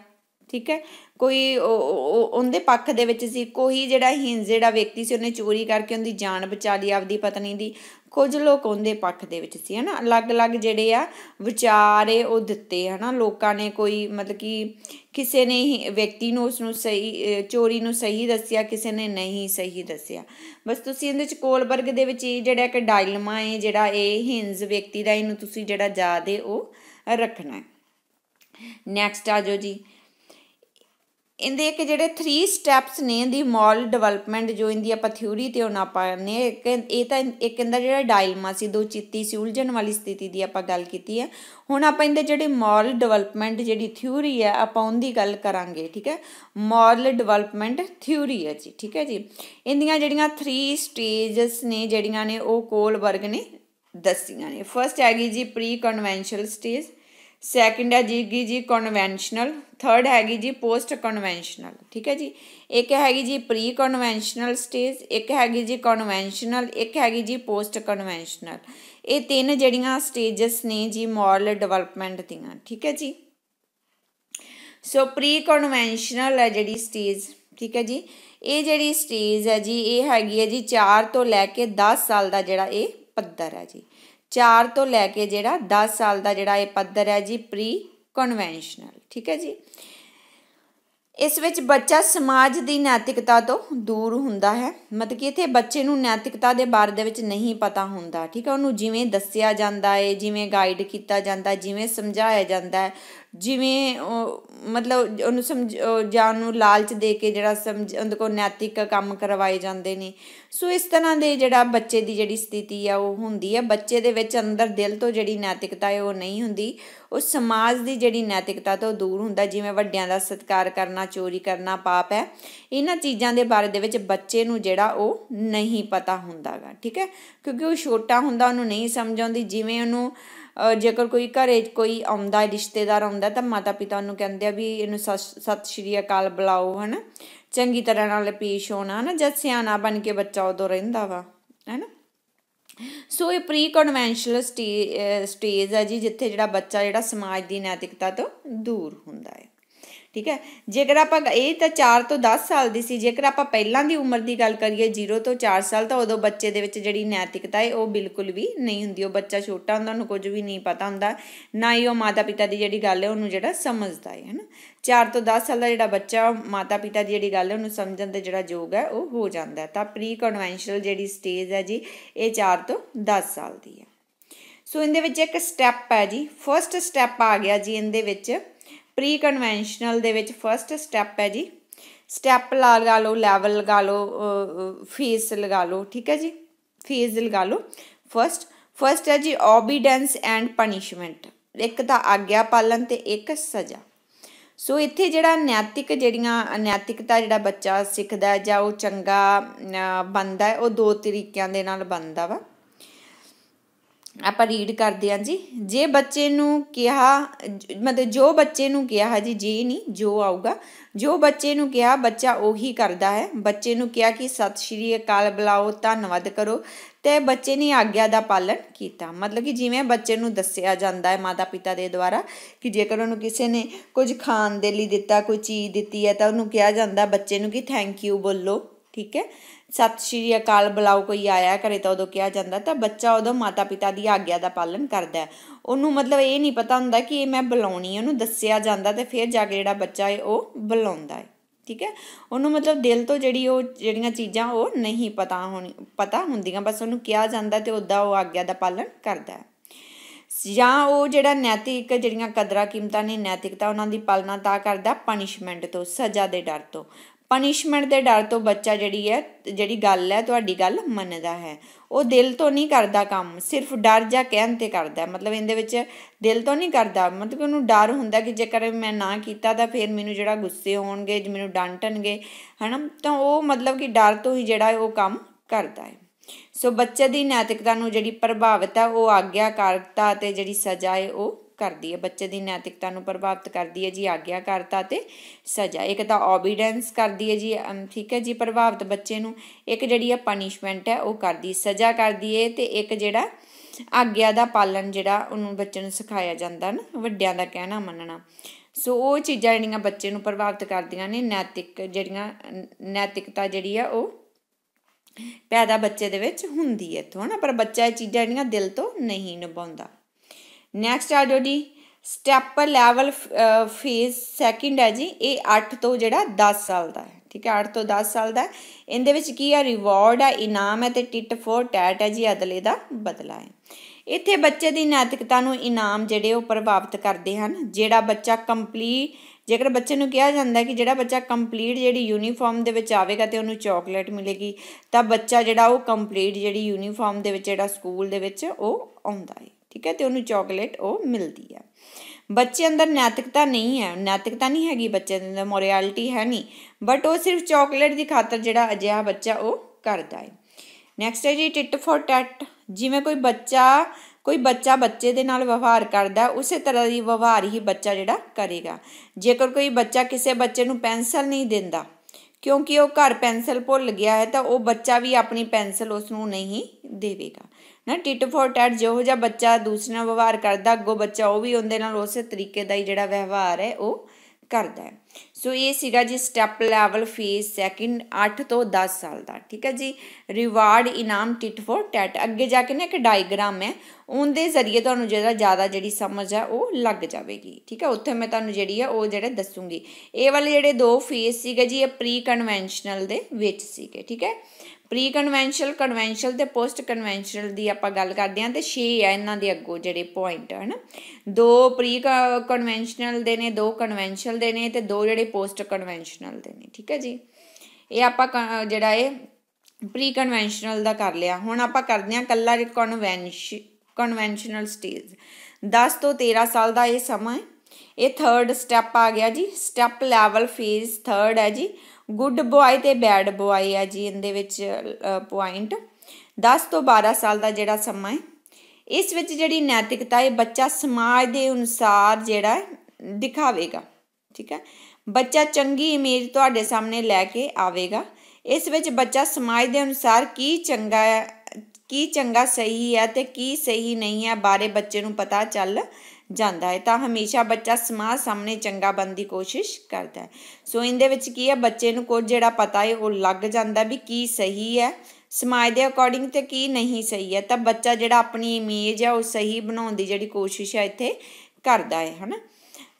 ਠੀਕ ਹੈ? ਕੋਈ ਉਹਦੇ ਪੱਖ ਦੇ ਵਿੱਚ ਸੀ, ਕੋਈ ਜਿਹੜਾ ਹਿੰਜ ਜਿਹੜਾ ਵਿਅਕਤੀ ਸੀ, ਉਹਨੇ ਚੋਰੀ ਕਰਕੇ ਉਹਦੀ ਜਾਨ ਬਚਾ ਲਈ, ਆਪਦੀ ਪਤਨੀ ਦੀ। ਕੁਝ ਲੋਕ ਉਹਦੇ ਪੱਖ ਦੇ ਵਿੱਚ ਸੀ, ਹਨਾ? ਅਲੱਗ-ਅਲੱਗ ਜਿਹੜੇ ਆ ਵਿਚਾਰ ਉਹ ਦਿੱਤੇ, ਹਨਾ? ਲੋਕਾਂ ਨੇ ਕੋਈ ਮਤਲਬ ਕਿ ਕਿਸੇ ਨੇ ਵਿਅਕਤੀ ਨੂੰ ਉਸ ਨੂੰ ਸਹੀ ਚੋਰੀ ਨੂੰ ਸਹੀ ਦੱਸਿਆ, ਕਿਸੇ ਨੇ ਨਹੀਂ ਸਹੀ ਦੱਸਿਆ। ਬਸ ਤੁਸੀਂ ਇਹਦੇ ਵਿੱਚ ਕੋਲਬਰਗ ਦੇ ਵਿੱਚ ਇਹ ਜਿਹੜਾ ਇੱਕ ਡਾਇਲਮਾ ਹੈ, ਜਿਹੜਾ ਇਹ ਹਿੰਜ ਵਿਅਕਤੀ ਦਾ, ਇਹਨੂੰ ਤੁਸੀਂ ਜਿਹੜਾ ਯਾਦ ਹੈ ਉਹ ਰੱਖਣਾ ਹੈ। ਨੈਕਸਟ ਆ ਜਾਓ ਜੀ। ਇਹਦੇ ਇੱਕ ਜਿਹੜੇ 3 ਸਟੈਪਸ ਨੇ ਦੀ ਮੋਰਲ ਡਿਵੈਲਪਮੈਂਟ ਜੋ ਇਹਦੀ ਆਪਾਂ ਥਿਊਰੀ ਤੇ ਉਹਨਾਂ ਆਪਾਂ ਨੇ ਇਹ ਤਾਂ ਇੱਕ ਕਹਿੰਦਾ ਜਿਹੜਾ ਡਾਇਲਮਾ ਸੀ, ਦੋ ਚਿੱਤੀ ਸੀ, ਉਲਝਣ ਵਾਲੀ ਸਥਿਤੀ ਦੀ ਆਪਾਂ ਗੱਲ ਕੀਤੀ ਹੈ। ਹੁਣ ਆਪਾਂ ਇਹਦੇ ਜਿਹੜੇ ਮੋਰਲ ਡਿਵੈਲਪਮੈਂਟ ਜਿਹੜੀ ਥਿਊਰੀ ਹੈ, ਆਪਾਂ ਉਹਦੀ ਗੱਲ ਕਰਾਂਗੇ, ਠੀਕ ਹੈ? ਮੋਰਲ ਡਿਵੈਲਪਮੈਂਟ ਥਿਊਰੀ ਹੈ ਜੀ, ਠੀਕ ਹੈ ਜੀ? ਇਹਦੀਆਂ ਜਿਹੜੀਆਂ 3 ਸਟੇਜਸ ਨੇ, ਜਿਹੜੀਆਂ ਨੇ ਉਹ ਕੋਲਬਰਗ ਨੇ ਦੱਸੀਆਂ ਨੇ। ਫਰਸਟ ਹੈਗੀ ਜੀ ਪ੍ਰੀ ਕਨਵੈਨਸ਼ਨਲ ਸਟੇਜ ਸੈਕਿੰਡ ਹੈ ਜੀ ਜੀ ਕਨਵੈਨਸ਼ਨਲ ਥਰਡ ਹੈਗੀ ਜੀ ਪੋਸਟ ਕਨਵੈਨਸ਼ਨਲ ਠੀਕ ਹੈ ਜੀ? ਇੱਕ ਹੈਗੀ ਜੀ ਪ੍ਰੀ ਕਨਵੈਨਸ਼ਨਲ ਸਟੇਜ ਇੱਕ ਹੈਗੀ ਜੀ ਕਨਵੈਨਸ਼ਨਲ ਇੱਕ ਹੈਗੀ ਜੀ ਪੋਸਟ ਕਨਵੈਨਸ਼ਨਲ ਇਹ ਤਿੰਨ ਜਿਹੜੀਆਂ ਸਟੇਜਸ ਨੇ ਜੀ ਮੋਰਲ ਡਿਵੈਲਪਮੈਂਟ ਦੀਆਂ, ਠੀਕ ਹੈ ਜੀ? ਸੋ ਪ੍ਰੀ ਕਨਵੈਨਸ਼ਨਲ ਹੈ ਜਿਹੜੀ ਸਟੇਜ ਠੀਕ ਹੈ ਜੀ? ਇਹ ਜਿਹੜੀ ਸਟੇਜ ਹੈ ਜੀ, ਇਹ ਹੈਗੀ ਹੈ ਜੀ 4 ਤੋਂ ਲੈ ਕੇ 10 ਸਾਲ ਦਾ ਜਿਹੜਾ ਇਹ ਪੱਧਰ ਹੈ ਜੀ। 4 ਤੋਂ ਲੈ ਕੇ ਜਿਹੜਾ 10 ਸਾਲ ਦਾ ਜਿਹੜਾ ਇਹ ਪੱਧਰ ਹੈ ਜੀ ਪ੍ਰੀ ਕਨਵੈਨਸ਼ਨਲ ਠੀਕ ਹੈ ਜੀ? ਇਸ ਵਿੱਚ ਬੱਚਾ ਸਮਾਜ ਦੀ ਨੈਤਿਕਤਾ ਤੋਂ ਦੂਰ ਹੁੰਦਾ ਹੈ। ਮਤਲਬ ਕਿ ਇੱਥੇ ਬੱਚੇ ਨੂੰ ਨੈਤਿਕਤਾ ਦੇ ਬਾਰੇ ਦੇ ਵਿੱਚ ਨਹੀਂ ਪਤਾ ਹੁੰਦਾ, ਠੀਕ ਹੈ? ਉਹਨੂੰ ਜਿਵੇਂ ਦੱਸਿਆ ਜਾਂਦਾ ਹੈ, ਜਿਵੇਂ ਗਾਈਡ ਕੀਤਾ ਜਾਂਦਾ ਜਿਵੇਂ ਸਮਝਾਇਆ ਜਾਂਦਾ ਹੈ ਜਿਵੇਂ ਮਤਲਬ ਉਹਨੂੰ ਸਮਝ ਜਾਂ ਉਹਨੂੰ ਲਾਲਚ ਦੇ ਕੇ ਜਿਹੜਾ ਸਮਝ ਉਹਦੇ ਕੋਲ ਨੈਤਿਕ ਕੰਮ ਕਰਵਾਏ ਜਾਂਦੇ ਨੇ। ਸੋ ਇਸ ਤਰ੍ਹਾਂ ਦੇ ਜਿਹੜਾ ਬੱਚੇ ਦੀ ਜਿਹੜੀ ਸਥਿਤੀ ਆ ਉਹ ਹੁੰਦੀ ਹੈ ਬੱਚੇ ਦੇ ਵਿੱਚ ਅੰਦਰ ਦਿਲ ਤੋਂ ਜਿਹੜੀ ਨੈਤਿਕਤਾ ਹੈ ਉਹ ਨਹੀਂ ਹੁੰਦੀ। ਉਹ ਸਮਾਜ ਦੀ ਜਿਹੜੀ ਨੈਤਿਕਤਾ ਤੋਂ ਦੂਰ ਹੁੰਦਾ। ਜਿਵੇਂ ਵੱਡਿਆਂ ਦਾ ਸਤਿਕਾਰ ਕਰਨਾ, ਚੋਰੀ ਕਰਨਾ ਪਾਪ ਹੈ। ਇਹਨਾਂ ਚੀਜ਼ਾਂ ਦੇ ਬਾਰੇ ਦੇ ਵਿੱਚ ਬੱਚੇ ਨੂੰ ਜਿਹੜਾ ਉਹ ਨਹੀਂ ਪਤਾ ਹੁੰਦਾਗਾ। ਠੀਕ ਹੈ? ਕਿਉਂਕਿ ਉਹ ਛੋਟਾ ਹੁੰਦਾ, ਉਹਨੂੰ ਨਹੀਂ ਸਮਝ ਆਉਂਦੀ। ਜਿਵੇਂ ਉਹਨੂੰ ਜੇਕਰ ਕੋਈ ਘਰੇ ਕੋਈ ਆਉਂਦਾ, ਰਿਸ਼ਤੇਦਾਰ ਆਉਂਦਾ, ਤਾਂ ਮਾਤਾ ਪਿਤਾ ਨੂੰ ਕਹਿੰਦੇ ਆ ਵੀ ਇਹਨੂੰ ਸਤਿ ਸ਼੍ਰੀ ਅਕਾਲ ਬੁਲਾਓ, ਹਨਾ? ਚੰਗੀ ਤਰ੍ਹਾਂ ਨਾਲ ਪੇਸ਼ ਹੋਣਾ, ਹਨਾ? ਜਦ ਸਿਆਣਾ ਬਣ ਕੇ ਬੱਚਾ ਉਦੋਂ ਰਹਿੰਦਾ ਵਾ, ਹੈਨਾ? ਸੋ ਇਹ ਪ੍ਰੀ ਕਨਵੈਨਸ਼ਨਲ ਸਟੇਜ ਹੈ ਜੀ, ਜਿੱਥੇ ਜਿਹੜਾ ਬੱਚਾ ਜਿਹੜਾ ਸਮਾਜ ਦੀ ਨੈਤਿਕਤਾ ਤੋਂ ਦੂਰ ਹੁੰਦਾ ਹੈ। ਠੀਕ ਹੈ? ਜੇਕਰ ਆਪਾਂ ਇਹ ਤਾਂ 4 ਤੋਂ 10 ਸਾਲ ਦੀ ਸੀ, ਜੇਕਰ ਆਪਾਂ ਪਹਿਲਾਂ ਦੀ ਉਮਰ ਦੀ ਗੱਲ ਕਰੀਏ 0 ਤੋਂ 4 ਸਾਲ, ਤਾਂ ਉਦੋਂ ਬੱਚੇ ਦੇ ਵਿੱਚ ਜਿਹੜੀ ਨੈਤਿਕਤਾ ਹੈ ਉਹ ਬਿਲਕੁਲ ਵੀ ਨਹੀਂ ਹੁੰਦੀ। ਉਹ ਬੱਚਾ ਛੋਟਾ ਹੁੰਦਾ, ਉਹਨੂੰ ਕੁਝ ਵੀ ਨਹੀਂ ਪਤਾ ਹੁੰਦਾ। ਨਾ ਹੀ ਉਹ ਮਾਤਾ ਪਿਤਾ ਦੀ ਜਿਹੜੀ ਗੱਲ ਹੈ ਉਹਨੂੰ ਜਿਹੜਾ ਸਮਝਦਾ ਹੈ ਹਨਾ? 4 ਤੋਂ 10 ਸਾਲ ਦਾ ਜਿਹੜਾ ਬੱਚਾ ਮਾਤਾ ਪਿਤਾ ਦੀ ਜਿਹੜੀ ਗੱਲ ਹੈ ਉਹਨੂੰ ਸਮਝਣ ਦੇ ਜਿਹੜਾ ਯੋਗ ਹੈ ਉਹ ਹੋ ਜਾਂਦਾ ਤਾਂ ਪ੍ਰੀ ਕਨਵੈਂਸ਼ਨਲ ਜਿਹੜੀ ਸਟੇਜ ਹੈ ਜੀ, ਇਹ 4 ਤੋਂ 10 ਸਾਲ ਦੀ ਹੈ। ਸੋ ਇਹਦੇ ਵਿੱਚ ਇੱਕ ਸਟੈਪ ਹੈ ਜੀ। ਫਰਸਟ ਸਟੈਪ ਆ ਗਿਆ ਜੀ, ਇਹਦੇ ਵਿੱਚ ਪ੍ਰੀ ਕਨਵੈਨਸ਼ਨਲ ਦੇ ਵਿੱਚ ਫਰਸਟ ਸਟੈਪ ਹੈ ਜੀ। ਸਟੈਪ ਲਗਾ ਲਓ ਲੈਵਲ ਲਗਾ ਲਓ ਫੀਸ ਲਗਾ ਲਓ, ਠੀਕ ਹੈ ਜੀ? ਫੀਸ ਲਗਾ ਲਓ। ਫਰਸਟ ਫਰਸਟ ਹੈ ਜੀ ਓਬੀਡੈਂਸ ਐਂਡ ਪਨਿਸ਼ਮੈਂਟ ਇੱਕ ਤਾਂ ਆਗਿਆ ਪਾਲਨ ਤੇ ਇੱਕ ਸਜ਼ਾ। ਸੋ ਇੱਥੇ ਜਿਹੜਾ ਨੈਤਿਕ ਜਿਹੜੀਆਂ ਨੈਤਿਕਤਾ ਜਿਹੜਾ ਬੱਚਾ ਸਿੱਖਦਾ ਜਾਂ ਉਹ ਚੰਗਾ ਬਣਦਾ ਉਹ ਦੋ ਤਰੀਕਿਆਂ ਦੇ ਨਾਲ ਬਣਦਾ ਵਾ। ਆਪਾਂ ਰੀਡ ਕਰਦੇ ਹਾਂ ਜੀ। ਜੇ ਬੱਚੇ ਨੂੰ ਕਿਹਾ, ਮਤਲਬ ਜੋ ਬੱਚੇ ਨੂੰ ਕਿਹਾ ਜੀ, ਜੇ ਨਹੀਂ, ਜੋ ਆਊਗਾ। ਜੋ ਬੱਚੇ ਨੂੰ ਕਿਹਾ, ਬੱਚਾ ਉਹੀ ਕਰਦਾ ਹੈ। ਬੱਚੇ ਨੂੰ ਕਿਹਾ ਕਿ ਸਤਿ ਸ਼੍ਰੀ ਅਕਾਲ, ਬੁਲਾਓ, ਧੰਨਵਾਦ ਕਰੋ ਤੇ ਬੱਚੇ ਨੇ ਆਗਿਆ ਦਾ ਪਾਲਣ ਕੀਤਾ। ਮਤਲਬ ਕਿ ਜਿਵੇਂ ਬੱਚੇ ਨੂੰ ਦੱਸਿਆ ਜਾਂਦਾ ਹੈ ਮਾਤਾ ਪਿਤਾ ਦੇ ਦੁਆਰਾ ਕਿ ਜੇਕਰ ਉਹਨੂੰ ਕਿਸੇ ਨੇ ਕੁਝ ਖਾਣ ਦੇ ਲਈ ਦਿੱਤਾ, ਕੋਈ ਚੀਜ਼ ਦਿੱਤੀ ਹੈ ਤਾਂ ਉਹਨੂੰ ਕਿਹਾ ਜਾਂਦਾ ਬੱਚੇ ਨੂੰ ਕਿ ਥੈਂਕ ਯੂ ਬੋਲੋ, ਠੀਕ ਹੈ? ਸਤਿ ਸ਼੍ਰੀ ਅਕਾਲ, ਬੁਲਾਓ, ਕੋਈ ਆਇਆ ਕਰੇ ਤਾਂ ਉਦੋਂ ਕਿਹਾ ਜਾਂਦਾ, ਤਾਂ ਬੱਚਾ ਉਦੋਂ ਮਾਤਾ ਪਿਤਾ ਦੀ ਆਗਿਆ ਦਾ ਪਾਲਣ ਕਰਦਾ ਉਹਨੂੰ ਮਤਲਬ ਇਹ ਨਹੀਂ ਪਤਾ ਹੁੰਦਾ ਕਿ ਇਹ ਮੈਂ ਬੁਲਾਉਣੀ ਹੈ, ਉਹਨੂੰ ਦੱਸਿਆ ਜਾਂਦਾ ਤੇ ਫਿਰ ਜਾ ਕੇ ਜਿਹੜਾ ਬੱਚਾ ਹੈ ਉਹ ਬੁਲਾਉਂਦਾ ਹੈ, ਠੀਕ ਹੈ? ਉਹਨੂੰ ਮਤਲਬ ਦਿਲ ਤੋਂ ਜਿਹੜੀ ਉਹ, ਜਿਹੜੀਆਂ ਚੀਜ਼ਾਂ ਉਹ ਨਹੀਂ ਪਤਾ ਹੋਣੀ, ਪਤਾ ਹੁੰਦੀਆਂ, ਬਸ ਉਹਨੂੰ ਕਿਹਾ ਜਾਂਦਾ ਤੇ ਉਦਾਂ ਉਹ ਆਗਿਆ ਦਾ ਪਾਲਣ ਕਰਦਾ ਹੈ। ਜਾਂ ਉਹ ਜਿਹੜਾ ਨੈਤਿਕ, ਜਿਹੜੀਆਂ ਕਦਰਾਂ ਕੀਮਤਾਂ ਨੇ ਨੈਤਿਕਤਾ, ਉਹਨਾਂ ਦੀ ਪਾਲਣਾ ਤਾਂ ਕਰਦਾ ਪਨਿਸ਼ਮੈਂਟ ਤੋਂ, ਸਜ਼ਾ ਦੇ ਡਰ ਤੋਂ। ਪਨਿਸ਼ਮੈਂਟ ਦੇ ਡਰ ਤੋਂ ਬੱਚਾ ਜਿਹੜੀ ਹੈ, ਜਿਹੜੀ ਗੱਲ ਹੈ, ਤੁਹਾਡੀ ਗੱਲ ਮੰਨਦਾ ਹੈ। ਉਹ ਦਿਲ ਤੋਂ ਨਹੀਂ ਕਰਦਾ ਕੰਮ, ਸਿਰਫ ਡਰ ਜਾਂ ਕਹਿਣ ਤੇ ਕਰਦਾ ਮਤਲਬ ਇਹਦੇ ਵਿੱਚ ਦਿਲ ਤੋਂ ਨਹੀਂ ਕਰਦਾ। ਮਤਲਬ ਉਹਨੂੰ ਡਰ ਹੁੰਦਾ ਕਿ ਜੇਕਰ ਮੈਂ ਨਾ ਕੀਤਾ ਤਾਂ ਫਿਰ ਮੈਨੂੰ ਜਿਹੜਾ ਗੁੱਸੇ ਹੋਣਗੇ, ਜੇ ਮੈਨੂੰ ਡਾਂਟਣਗੇ, ਹਨਾ? ਤਾਂ ਉਹ ਮਤਲਬ ਕਿ ਡਰ ਤੋਂ ਹੀ ਜਿਹੜਾ ਉਹ ਕੰਮ ਕਰਦਾ ਹੈ। ਸੋ ਬੱਚੇ ਦੀ ਨੈਤਿਕਤਾ ਨੂੰ ਜਿਹੜੀ ਪ੍ਰਭਾਵਿਤ ਹੈ, ਉਹ ਆਗਿਆਕਾਰਤਾ ਤੇ ਜਿਹੜੀ ਸਜ਼ਾ ਹੈ, ਉਹ ਕਰਦੀ ਹੈ, ਬੱਚੇ ਦੀ ਨੈਤਿਕਤਾ ਨੂੰ ਪ੍ਰਭਾਵਿਤ ਕਰਦੀ ਹੈ ਜੀ ਆਗਿਆਕਾਰਤਾ ਤੇ ਸਜ਼ਾ। ਇੱਕ ਤਾਂ ਓਬੀਡੈਂਸ ਕਰਦੀ ਹੈ ਜੀ ਠੀਕ ਹੈ ਜੀ, ਪ੍ਰਭਾਵਿਤ ਬੱਚੇ ਨੂੰ। ਇੱਕ ਜਿਹੜੀ ਹੈ ਪਨਿਸ਼ਮੈਂਟ ਹੈ, ਉਹ ਕਰਦੀ, ਸਜ਼ਾ ਕਰਦੀ ਹੈ ਤੇ ਇੱਕ ਜਿਹੜਾ ਆਗਿਆ ਦਾ ਪਾਲਣ ਜਿਹੜਾ ਉਹਨੂੰ ਬੱਚੇ ਨੂੰ ਸਿਖਾਇਆ ਜਾਂਦਾ ਨਾ, ਵੱਡਿਆਂ ਦਾ ਕਹਿਣਾ ਮੰਨਣਾ। ਸੋ ਉਹ ਚੀਜ਼ਾਂ ਜਿਹੜੀਆਂ ਬੱਚੇ ਨੂੰ ਪ੍ਰਭਾਵਿਤ ਕਰਦੀਆਂ ਨੇ, ਨੈਤਿਕ ਜਿਹੜੀਆਂ ਨੈਤਿਕਤਾ ਜਿਹੜੀ ਆ ਉਹ ਪੈਦਾ ਬੱਚੇ ਦੇ ਵਿੱਚ ਹੁੰਦੀ ਹੈ ਤੋਂ ਨਾ ਪਰ ਬੱਚਾ ਇਹ ਚੀਜ਼ਾਂ ਜਿਹੜੀਆਂ ਦਿਲ ਤੋਂ ਨਹੀਂ ਨਿਭਾਉਂਦਾ। ਨੈਕਸਟ ਆ ਜੋ। ਜੀ ਸਟੈਪ ਲੈਵਲ ਫੇਜ਼ ਸੈਕਿੰਡ ਹੈ ਜੀ। ਇਹ 8 ਤੋਂ ਜਿਹੜਾ 10 ਸਾਲ ਦਾ ਹੈ। ਠੀਕ ਹੈ 8 ਤੋਂ 10 ਸਾਲ ਦਾ ਇਹਦੇ ਵਿੱਚ ਕੀ ਆ? ਰਿਵਾਰਡ ਹੈ ਇਨਾਮ ਹੈ ਤੇ ਟਿਟ ਫੋਰ ਟੈਟ ਹੈ ਜੀ, ਅਦਲੇ ਦਾ ਬਦਲਾ ਹੈ। ਇੱਥੇ ਬੱਚੇ ਦੀ ਨੈਤਿਕਤਾ ਨੂੰ ਇਨਾਮ ਜਿਹੜੇ ਉਹ ਪ੍ਰਭਾਵਿਤ ਕਰਦੇ ਹਨ। ਜਿਹੜਾ ਬੱਚਾ ਕੰਪਲੀਟ ਜੇਕਰ ਬੱਚੇ ਨੂੰ ਕਿਹਾ ਜਾਂਦਾ ਕਿ ਜਿਹੜਾ ਬੱਚਾ ਕੰਪਲੀਟ ਜਿਹੜੀ ਯੂਨੀਫਾਰਮ ਦੇ ਵਿੱਚ ਆਵੇਗਾ ਤੇ ਉਹਨੂੰ ਚਾਕਲੇਟ ਮਿਲੇਗੀ, ਤਾਂ ਬੱਚਾ ਜਿਹੜਾ ਉਹ ਕੰਪਲੀਟ ਜਿਹੜੀ ਯੂਨੀਫਾਰਮ ਦੇ ਵਿੱਚ, ਜਿਹੜਾ ਸਕੂਲ ਦੇ ਵਿੱਚ ਉਹ ਆਉਂਦਾ ਹੈ। ਠੀਕ ਹੈ, ਤੇ ਉਹਨੂੰ ਚਾਕਲੇਟ ਉਹ ਮਿਲਦੀ ਹੈ। ਬੱਚੇ ਅੰਦਰ ਨੈਤਿਕਤਾ ਨਹੀਂ ਹੈ, ਨੈਤਿਕਤਾ ਨਹੀਂ ਹੈਗੀ ਬੱਚੇ ਦੇ ਅੰਦਰ ਮੋਰੈਲਿਟੀ ਹੈ ਨਹੀਂ। ਬਟ ਉਹ ਸਿਰਫ ਚਾਕਲੇਟ ਦੀ ਖਾਤਰ ਜਿਹੜਾ ਅਜਿਹਾ ਬੱਚਾ ਉਹ ਕਰਦਾ ਹੈ। ਨੈਕਸਟ ਹੈ ਜੀ ਟਿਟ ਫॉर ਟੈਟ ਜਿਵੇਂ ਕੋਈ ਬੱਚਾ ਕੋਈ ਬੱਚਾ ਬੱਚੇ ਦੇ ਨਾਲ ਵਿਵਹਾਰ ਕਰਦਾ, ਉਸੇ ਤਰ੍ਹਾਂ ਦੀ ਵਿਵਹਾਰ ਹੀ ਬੱਚਾ ਜਿਹੜਾ ਕਰੇਗਾ। ਜੇਕਰ ਕੋਈ ਬੱਚਾ ਕਿਸੇ ਬੱਚੇ ਨੂੰ ਪੈਨਸਲ ਨਹੀਂ ਦਿੰਦਾ, ਕਿਉਂਕਿ ਉਹ ਘਰ ਪੈਨਸਲ ਭੁੱਲ ਗਿਆ ਹੈ, ਤਾਂ ਉਹ ਬੱਚਾ ਵੀ ਆਪਣੀ ਪੈਨਸਲ ਉਸ ਨੂੰ ਨਹੀਂ ਦੇਵੇਗਾ। ਨਾ ਟਿਟ ਫੋਰ ਟੈਟ ਜਿਹੋ ਜਿਹਾ ਬੱਚਾ ਦੂਸਰੇ ਨਾਲ ਵਿਵਹਾਰ ਕਰਦਾ, ਅੱਗੋਂ ਬੱਚਾ ਉਹ ਵੀ ਉਹਦੇ ਨਾਲ ਉਸੇ ਤਰੀਕੇ ਦਾ ਹੀ ਜਿਹੜਾ ਵਿਵਹਾਰ ਹੈ, ਉਹ ਕਰਦਾ ਹੈ। ਸੋ ਇਹ ਸੀਗਾ ਜੀ ਸਟੈਪ ਲੈਵਲ ਫੇਸ ਸੈਕਿੰਡ 8 ਤੋਂ 10 ਸਾਲ ਦਾ, ਠੀਕ ਹੈ ਜੀ? ਰਿਵਾਰਡ ਇਨਾਮ ਟਿਟ ਫੋਰ ਟੈਟ ਅੱਗੇ ਜਾ ਕੇ ਨਾ ਇੱਕ ਡਾਇਗਰਾਮ ਹੈ, ਉਹਦੇ ਜ਼ਰੀਏ ਤੁਹਾਨੂੰ ਜਿਹੜਾ ਜ਼ਿਆਦਾ ਜਿਹੜੀ ਸਮਝ ਆ, ਉਹ ਲੱਗ ਜਾਵੇਗੀ, ਠੀਕ ਹੈ? ਉੱਥੇ ਮੈਂ ਤੁਹਾਨੂੰ ਜਿਹੜੀ ਆ, ਉਹ ਜਿਹੜੇ ਦੱਸੂਗੀ। ਇਹ ਵਾਲੇ ਜਿਹੜੇ ਦੋ ਫੇਸ ਸੀਗੇ ਜੀ, ਇਹ ਪ੍ਰੀ ਕਨਵੈਨਸ਼ਨਲ ਦੇ ਵਿੱਚ ਸੀਗੇ, ਠੀਕ ਹੈ? ਪ੍ਰੀ ਕਨਵੈਨਸ਼ਨਲ ਕਨਵੈਨਸ਼ਨਲ ਤੇ ਪੋਸਟ ਕਨਵੈਨਸ਼ਨਲ ਦੀ ਆਪਾਂ ਗੱਲ ਕਰਦੇ ਹਾਂ ਤੇ 6 ਆ ਇਹਨਾਂ ਦੇ ਅੱਗੋ ਜਿਹੜੇ ਪੁਆਇੰਟ ਹਨ? ਦੋ ਪ੍ਰੀ ਕਨਵੈਨਸ਼ਨਲ ਦੇ ਨੇ, ਦੋ ਕਨਵੈਨਸ਼ਨਲ ਦੇ ਨੇ ਤੇ ਦੋ ਜਿਹੜੇ ਪੋਸਟ ਕਨਵੈਨਸ਼ਨਲ ਦੇ ਨੇ, ਠੀਕ ਹੈ ਜੀ? ਇਹ ਆਪਾਂ ਜਿਹੜਾ ਇਹ ਪ੍ਰੀ ਕਨਵੈਨਸ਼ਨਲ ਦਾ ਕਰ ਲਿਆ। ਹੁਣ ਆਪਾਂ ਕਰਦੇ ਹਾਂ ਕੱਲਾ ਕਨਵੈਨਸ਼ਨ ਕਨਵੈਨਸ਼ਨਲ ਸਟੇਜ 10 ਤੋਂ 13 ਸਾਲ ਦਾ ਇਹ ਸਮਾਂ ਹੈ। ਇਹ ਥਰਡ ਸਟੈਪ ਆ ਗਿਆ ਜੀ। ਸਟੈਪ ਲੈਵਲ ਫੇਜ਼ ਥਰਡ ਹੈ ਜੀ। ਗੁੱਡ ਬॉय ਤੇ ਬੈਡ ਬॉय ਆ ਜੀ ਇਹਦੇ ਵਿੱਚ ਪੁਆਇੰਟ 10 ਤੋਂ 12 ਸਾਲ ਦਾ ਜਿਹੜਾ ਸਮਾਂ ਹੈ, ਇਸ ਵਿੱਚ ਜਿਹੜੀ ਨੈਤਿਕਤਾ ਹੈ ਬੱਚਾ ਸਮਾਜ ਦੇ ਅਨੁਸਾਰ ਜਿਹੜਾ ਦਿਖਾਵੇਗਾ, ਠੀਕ ਹੈ? ਬੱਚਾ ਚੰਗੀ ਇਮੇਜ ਤੁਹਾਡੇ ਸਾਹਮਣੇ ਲੈ ਕੇ ਆਵੇਗਾ। ਇਸ ਵਿੱਚ ਬੱਚਾ ਸਮਾਜ ਦੇ ਅਨੁਸਾਰ ਕੀ ਚੰਗਾ ਹੈ, ਕੀ ਚੰਗਾ ਸਹੀ ਹੈ ਤੇ ਕੀ ਸਹੀ ਨਹੀਂ ਹੈ ਬਾਰੇ ਬੱਚੇ ਨੂੰ ਪਤਾ ਚੱਲ ਜਾਂਦਾ ਹੈ, ਤਾਂ ਹਮੇਸ਼ਾ ਬੱਚਾ ਸਮਾਜ ਸਾਹਮਣੇ ਚੰਗਾ ਬਣਨ ਦੀ ਕੋਸ਼ਿਸ਼ ਕਰਦਾ ਹੈ। ਸੋ ਇਹਦੇ ਵਿੱਚ ਕੀ ਹੈ, ਬੱਚੇ ਨੂੰ ਕੁਝ ਜਿਹੜਾ ਪਤਾ ਹੈ, ਉਹ ਲੱਗ ਜਾਂਦਾ ਵੀ ਕੀ ਸਹੀ ਹੈ, ਸਮਾਜ ਦੇ ਅਕੋਰਡਿੰਗ ਤੇ ਕੀ ਨਹੀਂ ਸਹੀ ਹੈ, ਤਾਂ ਬੱਚਾ ਜਿਹੜਾ ਆਪਣੀ ਇਮੇਜ ਹੈ, ਉਹ ਸਹੀ ਬਣਾਉਣ ਦੀ ਜਿਹੜੀ ਕੋਸ਼ਿਸ਼ ਹੈ, ਇੱਥੇ ਕਰਦਾ ਹੈ, ਹਨਾ।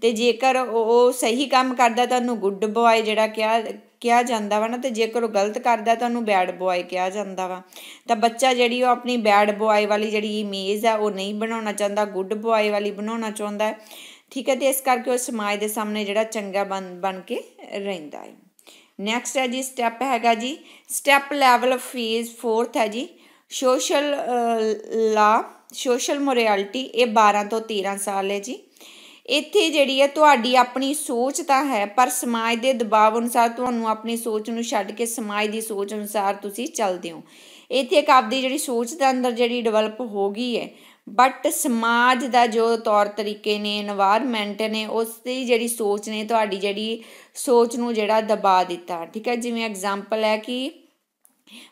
ਤੇ ਜੇਕਰ ਉਹ ਸਹੀ ਕੰਮ ਕਰਦਾ, ਤਾਂ ਉਹਨੂੰ ਗੁੱਡ ਬॉय ਜਿਹੜਾ ਕਿਹਾ ਕਿਹਾ ਜਾਂਦਾ ਵਾ ਨਾ ਤੇ ਜੇਕਰ ਉਹ ਗਲਤ ਕਰਦਾ ਤਾਂ ਉਹਨੂੰ ਬੈਡ ਬॉय ਕਿਹਾ ਜਾਂਦਾ ਵਾ। ਤਾਂ ਬੱਚਾ ਜਿਹੜੀ ਉਹ ਆਪਣੀ ਬੈਡ ਬॉय ਵਾਲੀ ਜਿਹੜੀ ਇਮੇਜ ਆ, ਉਹ ਨਹੀਂ ਬਣਾਉਣਾ ਚਾਹੁੰਦਾ ਗੁੱਡ ਬॉय ਵਾਲੀ ਬਣਾਉਣਾ ਚਾਹੁੰਦਾ ਠੀਕ ਹੈ ਤੇ ਇਸ ਕਰਕੇ ਉਹ ਸਮਾਜ ਦੇ ਸਾਹਮਣੇ ਜਿਹੜਾ ਚੰਗਾ ਬਣ ਬਣ ਕੇ ਰਹਿੰਦਾ ਹੈ। ਨੈਕਸਟ ਹੈ ਜੀ ਸਟੈਪ ਹੈਗਾ ਜੀ। ਸਟੈਪ ਲੈਵਲ ਫੇਜ਼ 4th ਹੈ ਜੀ। ਸੋਸ਼ਲ ਲਾ ਸੋਸ਼ਲ ਮੋਰੈਲਿਟੀ ਇਹ 12 ਤੋਂ 13 ਸਾਲ ਹੈ ਜੀ। ਇੱਥੇ ਜਿਹੜੀ ਹੈ ਤੁਹਾਡੀ ਆਪਣੀ ਸੋਚ ਤਾਂ ਹੈ, ਪਰ ਸਮਾਜ ਦੇ ਦਬਾਅ ਅਨੁਸਾਰ ਤੁਹਾਨੂੰ ਆਪਣੀ ਸੋਚ ਨੂੰ ਛੱਡ ਕੇ ਸਮਾਜ ਦੀ ਸੋਚ ਅਨੁਸਾਰ ਤੁਸੀਂ ਚੱਲਦੇ ਹੋ। ਇੱਥੇ ਇੱਕ ਆਪਦੀ ਜਿਹੜੀ ਸੋਚ ਦੇ ਅੰਦਰ ਜਿਹੜੀ ਡਿਵੈਲਪ ਹੋ ਗਈ ਹੈ ਬਟ ਸਮਾਜ ਦਾ ਜੋ ਤੌਰ ਤਰੀਕੇ ਨੇ এনवायरमेंट ਨੇ, ਉਸ ਦੀ ਜਿਹੜੀ ਸੋਚ ਨੇ, ਤੁਹਾਡੀ ਜਿਹੜੀ ਸੋਚ ਨੂੰ ਜਿਹੜਾ ਦਬਾ ਦਿੱਤਾ। ਠੀਕ ਹੈ, ਜਿਵੇਂ ਐਗਜ਼ਾਮਪਲ ਹੈ ਕਿ